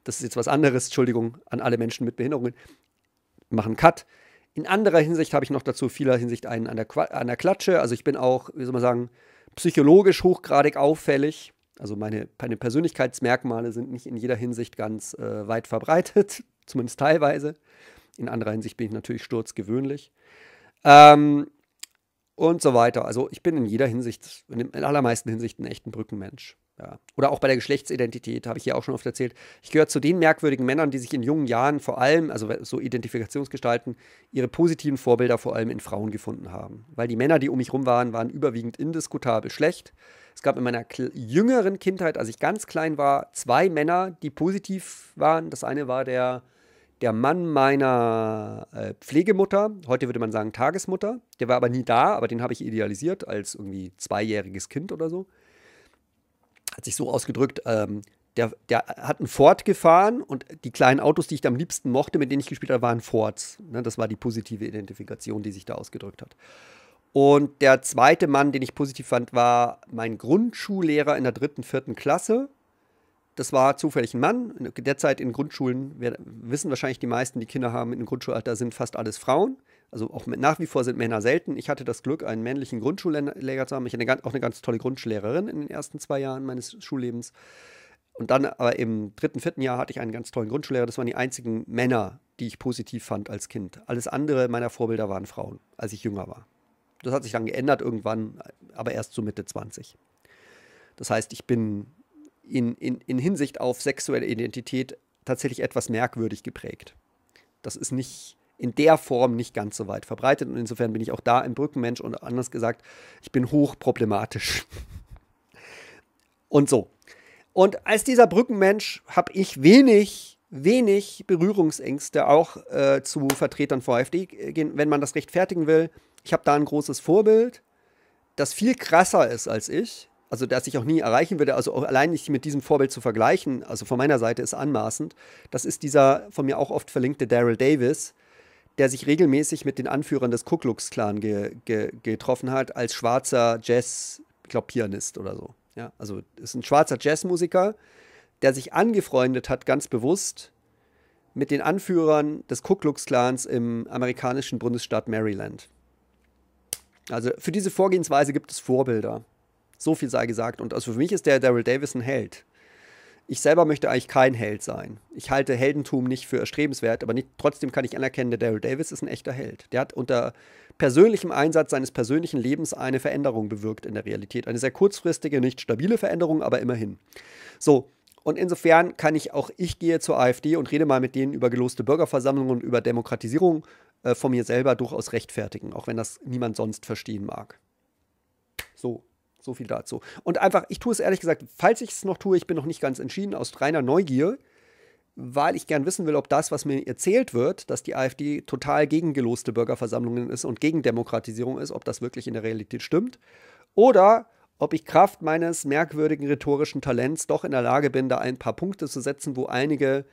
Speaker 1: das ist jetzt was anderes, Entschuldigung, an alle Menschen mit Behinderungen, machen Cut. In anderer Hinsicht habe ich noch dazu vieler Hinsicht einen an der, an der Klatsche. Also ich bin auch, wie soll man sagen, psychologisch hochgradig auffällig. Also meine, meine Persönlichkeitsmerkmale sind nicht in jeder Hinsicht ganz äh, weit verbreitet, (laughs) zumindest teilweise. In anderer Hinsicht bin ich natürlich sturzgewöhnlich. Ähm, und so weiter. Also ich bin in jeder Hinsicht, in allermeisten Hinsichten ein echter Brückenmensch. Ja. Oder auch bei der Geschlechtsidentität, habe ich ja auch schon oft erzählt. Ich gehöre zu den merkwürdigen Männern, die sich in jungen Jahren vor allem, also so Identifikationsgestalten, ihre positiven Vorbilder vor allem in Frauen gefunden haben. Weil die Männer, die um mich herum waren, waren überwiegend indiskutabel schlecht. Es gab in meiner jüngeren Kindheit, als ich ganz klein war, zwei Männer, die positiv waren. Das eine war der der Mann meiner äh, Pflegemutter, heute würde man sagen Tagesmutter, der war aber nie da, aber den habe ich idealisiert als irgendwie zweijähriges Kind oder so. Hat sich so ausgedrückt, ähm, der, der hat einen Ford gefahren und die kleinen Autos, die ich am liebsten mochte, mit denen ich gespielt habe, waren Fords. Ne, das war die positive Identifikation, die sich da ausgedrückt hat. Und der zweite Mann, den ich positiv fand, war mein Grundschullehrer in der dritten, vierten Klasse das war zufällig ein Mann. Derzeit in Grundschulen, wir wissen wahrscheinlich die meisten, die Kinder haben im Grundschulalter, sind fast alles Frauen. Also auch mit, nach wie vor sind Männer selten. Ich hatte das Glück, einen männlichen Grundschullehrer zu haben. Ich hatte auch eine ganz tolle Grundschullehrerin in den ersten zwei Jahren meines Schullebens. Und dann aber im dritten, vierten Jahr hatte ich einen ganz tollen Grundschullehrer. Das waren die einzigen Männer, die ich positiv fand als Kind. Alles andere meiner Vorbilder waren Frauen, als ich jünger war. Das hat sich dann geändert irgendwann, aber erst so Mitte 20. Das heißt, ich bin in, in, in Hinsicht auf sexuelle Identität tatsächlich etwas merkwürdig geprägt. Das ist nicht in der Form nicht ganz so weit verbreitet und insofern bin ich auch da ein Brückenmensch und anders gesagt, ich bin hochproblematisch. und so. Und als dieser Brückenmensch habe ich wenig, wenig Berührungsängste auch äh, zu Vertretern vor AfD, wenn man das rechtfertigen will. Ich habe da ein großes Vorbild, das viel krasser ist als ich, also das ich auch nie erreichen würde, also allein nicht mit diesem Vorbild zu vergleichen, also von meiner Seite ist anmaßend. Das ist dieser von mir auch oft verlinkte Daryl Davis, der sich regelmäßig mit den Anführern des Ku Klux Klan ge, ge, getroffen hat, als schwarzer Jazz, ich glaube Pianist oder so. Ja, also ist ein schwarzer Jazzmusiker, der sich angefreundet hat, ganz bewusst mit den Anführern des Ku Klux Klans im amerikanischen Bundesstaat Maryland. Also für diese Vorgehensweise gibt es Vorbilder. So viel sei gesagt. Und also für mich ist der Daryl Davis ein Held. Ich selber möchte eigentlich kein Held sein. Ich halte Heldentum nicht für erstrebenswert, aber nicht, trotzdem kann ich anerkennen, der Daryl Davis ist ein echter Held. Der hat unter persönlichem Einsatz seines persönlichen Lebens eine Veränderung bewirkt in der Realität. Eine sehr kurzfristige, nicht stabile Veränderung, aber immerhin. So, und insofern kann ich auch, ich gehe zur AfD und rede mal mit denen über geloste Bürgerversammlungen und über Demokratisierung äh, von mir selber durchaus rechtfertigen, auch wenn das niemand sonst verstehen mag. So, so viel dazu. Und einfach, ich tue es ehrlich gesagt, falls ich es noch tue, ich bin noch nicht ganz entschieden, aus reiner Neugier, weil ich gern wissen will, ob das, was mir erzählt wird, dass die AfD total gegen geloste Bürgerversammlungen ist und gegen Demokratisierung ist, ob das wirklich in der Realität stimmt. Oder ob ich Kraft meines merkwürdigen rhetorischen Talents doch in der Lage bin, da ein paar Punkte zu setzen, wo einige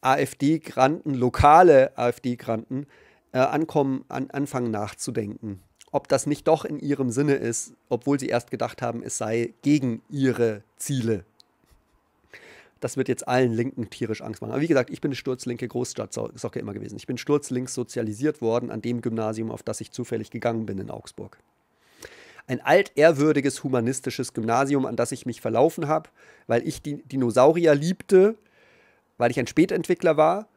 Speaker 1: AfD-Granten, lokale AfD-Granten, äh, ankommen, an, anfangen nachzudenken. Ob das nicht doch in ihrem Sinne ist, obwohl sie erst gedacht haben, es sei gegen ihre Ziele. Das wird jetzt allen Linken tierisch Angst machen. Aber wie gesagt, ich bin eine sturzlinke Großstadtsocke immer gewesen. Ich bin sturzlinks sozialisiert worden an dem Gymnasium, auf das ich zufällig gegangen bin in Augsburg. Ein altehrwürdiges humanistisches Gymnasium, an das ich mich verlaufen habe, weil ich die Dinosaurier liebte, weil ich ein Spätentwickler war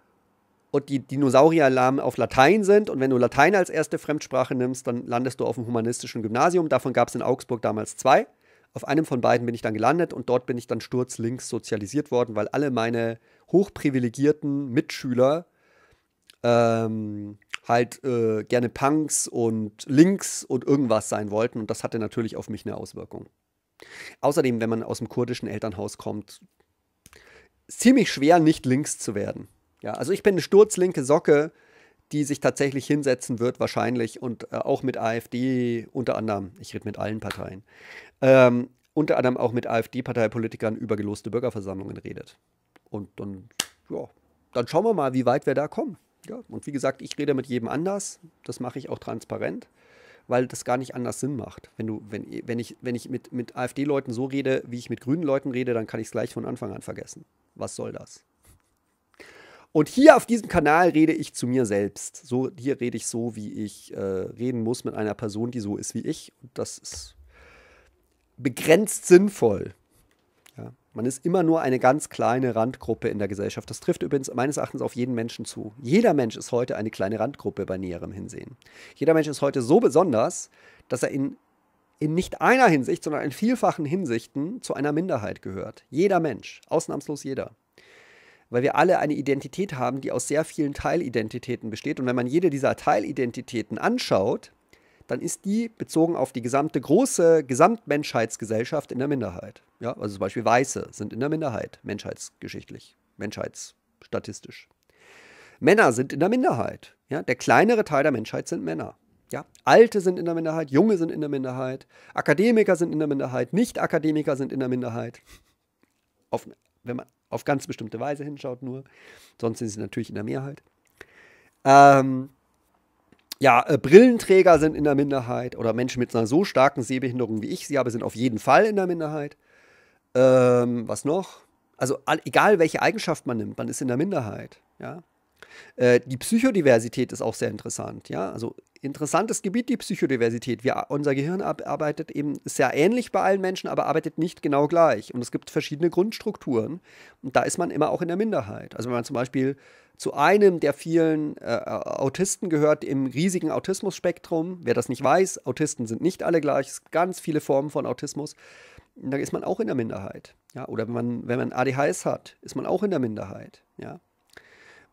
Speaker 1: und die Dinosaurier-Alarm auf Latein sind. Und wenn du Latein als erste Fremdsprache nimmst, dann landest du auf dem humanistischen Gymnasium. Davon gab es in Augsburg damals zwei. Auf einem von beiden bin ich dann gelandet und dort bin ich dann sturzlinks sozialisiert worden, weil alle meine hochprivilegierten Mitschüler ähm, halt äh, gerne Punks und Links und irgendwas sein wollten. Und das hatte natürlich auf mich eine Auswirkung. Außerdem, wenn man aus dem kurdischen Elternhaus kommt, ziemlich schwer, nicht links zu werden. Ja, also ich bin eine sturzlinke Socke, die sich tatsächlich hinsetzen wird, wahrscheinlich und äh, auch mit AfD unter anderem, ich rede mit allen Parteien, ähm, unter anderem auch mit AfD-Parteipolitikern über geloste Bürgerversammlungen redet. Und dann, ja, dann schauen wir mal, wie weit wir da kommen. Ja, und wie gesagt, ich rede mit jedem anders. Das mache ich auch transparent, weil das gar nicht anders Sinn macht. Wenn, du, wenn, wenn ich, wenn ich mit, mit AfD-Leuten so rede, wie ich mit grünen Leuten rede, dann kann ich es gleich von Anfang an vergessen. Was soll das? Und hier auf diesem Kanal rede ich zu mir selbst. So, hier rede ich so, wie ich äh, reden muss mit einer Person, die so ist wie ich. Und das ist begrenzt sinnvoll. Ja, man ist immer nur eine ganz kleine Randgruppe in der Gesellschaft. Das trifft übrigens meines Erachtens auf jeden Menschen zu. Jeder Mensch ist heute eine kleine Randgruppe bei näherem Hinsehen. Jeder Mensch ist heute so besonders, dass er in, in nicht einer Hinsicht, sondern in vielfachen Hinsichten zu einer Minderheit gehört. Jeder Mensch, ausnahmslos jeder weil wir alle eine Identität haben, die aus sehr vielen Teilidentitäten besteht. Und wenn man jede dieser Teilidentitäten anschaut, dann ist die bezogen auf die gesamte große Gesamtmenschheitsgesellschaft in der Minderheit. Ja, also zum Beispiel Weiße sind in der Minderheit, menschheitsgeschichtlich, menschheitsstatistisch. Männer sind in der Minderheit. Ja, der kleinere Teil der Menschheit sind Männer. Ja, Alte sind in der Minderheit, Junge sind in der Minderheit, Akademiker sind in der Minderheit, Nicht-Akademiker sind in der Minderheit. Auf, wenn man auf ganz bestimmte Weise hinschaut nur. Sonst sind sie natürlich in der Mehrheit. Ähm, ja, äh, Brillenträger sind in der Minderheit oder Menschen mit einer so starken Sehbehinderung wie ich sie habe, sind auf jeden Fall in der Minderheit. Ähm, was noch? Also egal welche Eigenschaft man nimmt, man ist in der Minderheit. Ja? Äh, die Psychodiversität ist auch sehr interessant. Ja? Also interessantes Gebiet, die Psychodiversität. Wir, unser Gehirn arbeitet eben sehr ähnlich bei allen Menschen, aber arbeitet nicht genau gleich. Und es gibt verschiedene Grundstrukturen. Und da ist man immer auch in der Minderheit. Also wenn man zum Beispiel zu einem der vielen äh, Autisten gehört im riesigen Autismus-Spektrum. Wer das nicht weiß, Autisten sind nicht alle gleich. Es gibt ganz viele Formen von Autismus. Da ist man auch in der Minderheit. Ja? Oder wenn man, wenn man ADHS hat, ist man auch in der Minderheit. Ja?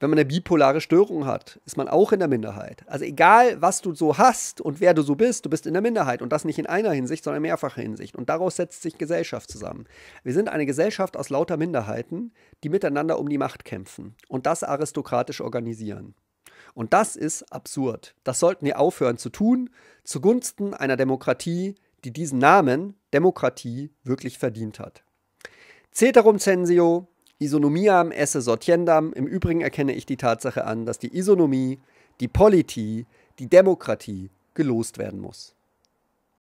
Speaker 1: Wenn man eine bipolare Störung hat, ist man auch in der Minderheit. Also egal, was du so hast und wer du so bist, du bist in der Minderheit. Und das nicht in einer Hinsicht, sondern in mehrfacher Hinsicht. Und daraus setzt sich Gesellschaft zusammen. Wir sind eine Gesellschaft aus lauter Minderheiten, die miteinander um die Macht kämpfen und das aristokratisch organisieren. Und das ist absurd. Das sollten wir aufhören zu tun, zugunsten einer Demokratie, die diesen Namen Demokratie wirklich verdient hat. Ceterum censio, Isonomiam esse sortiendam. Im Übrigen erkenne ich die Tatsache an, dass die Isonomie, die Politie, die Demokratie gelost werden muss.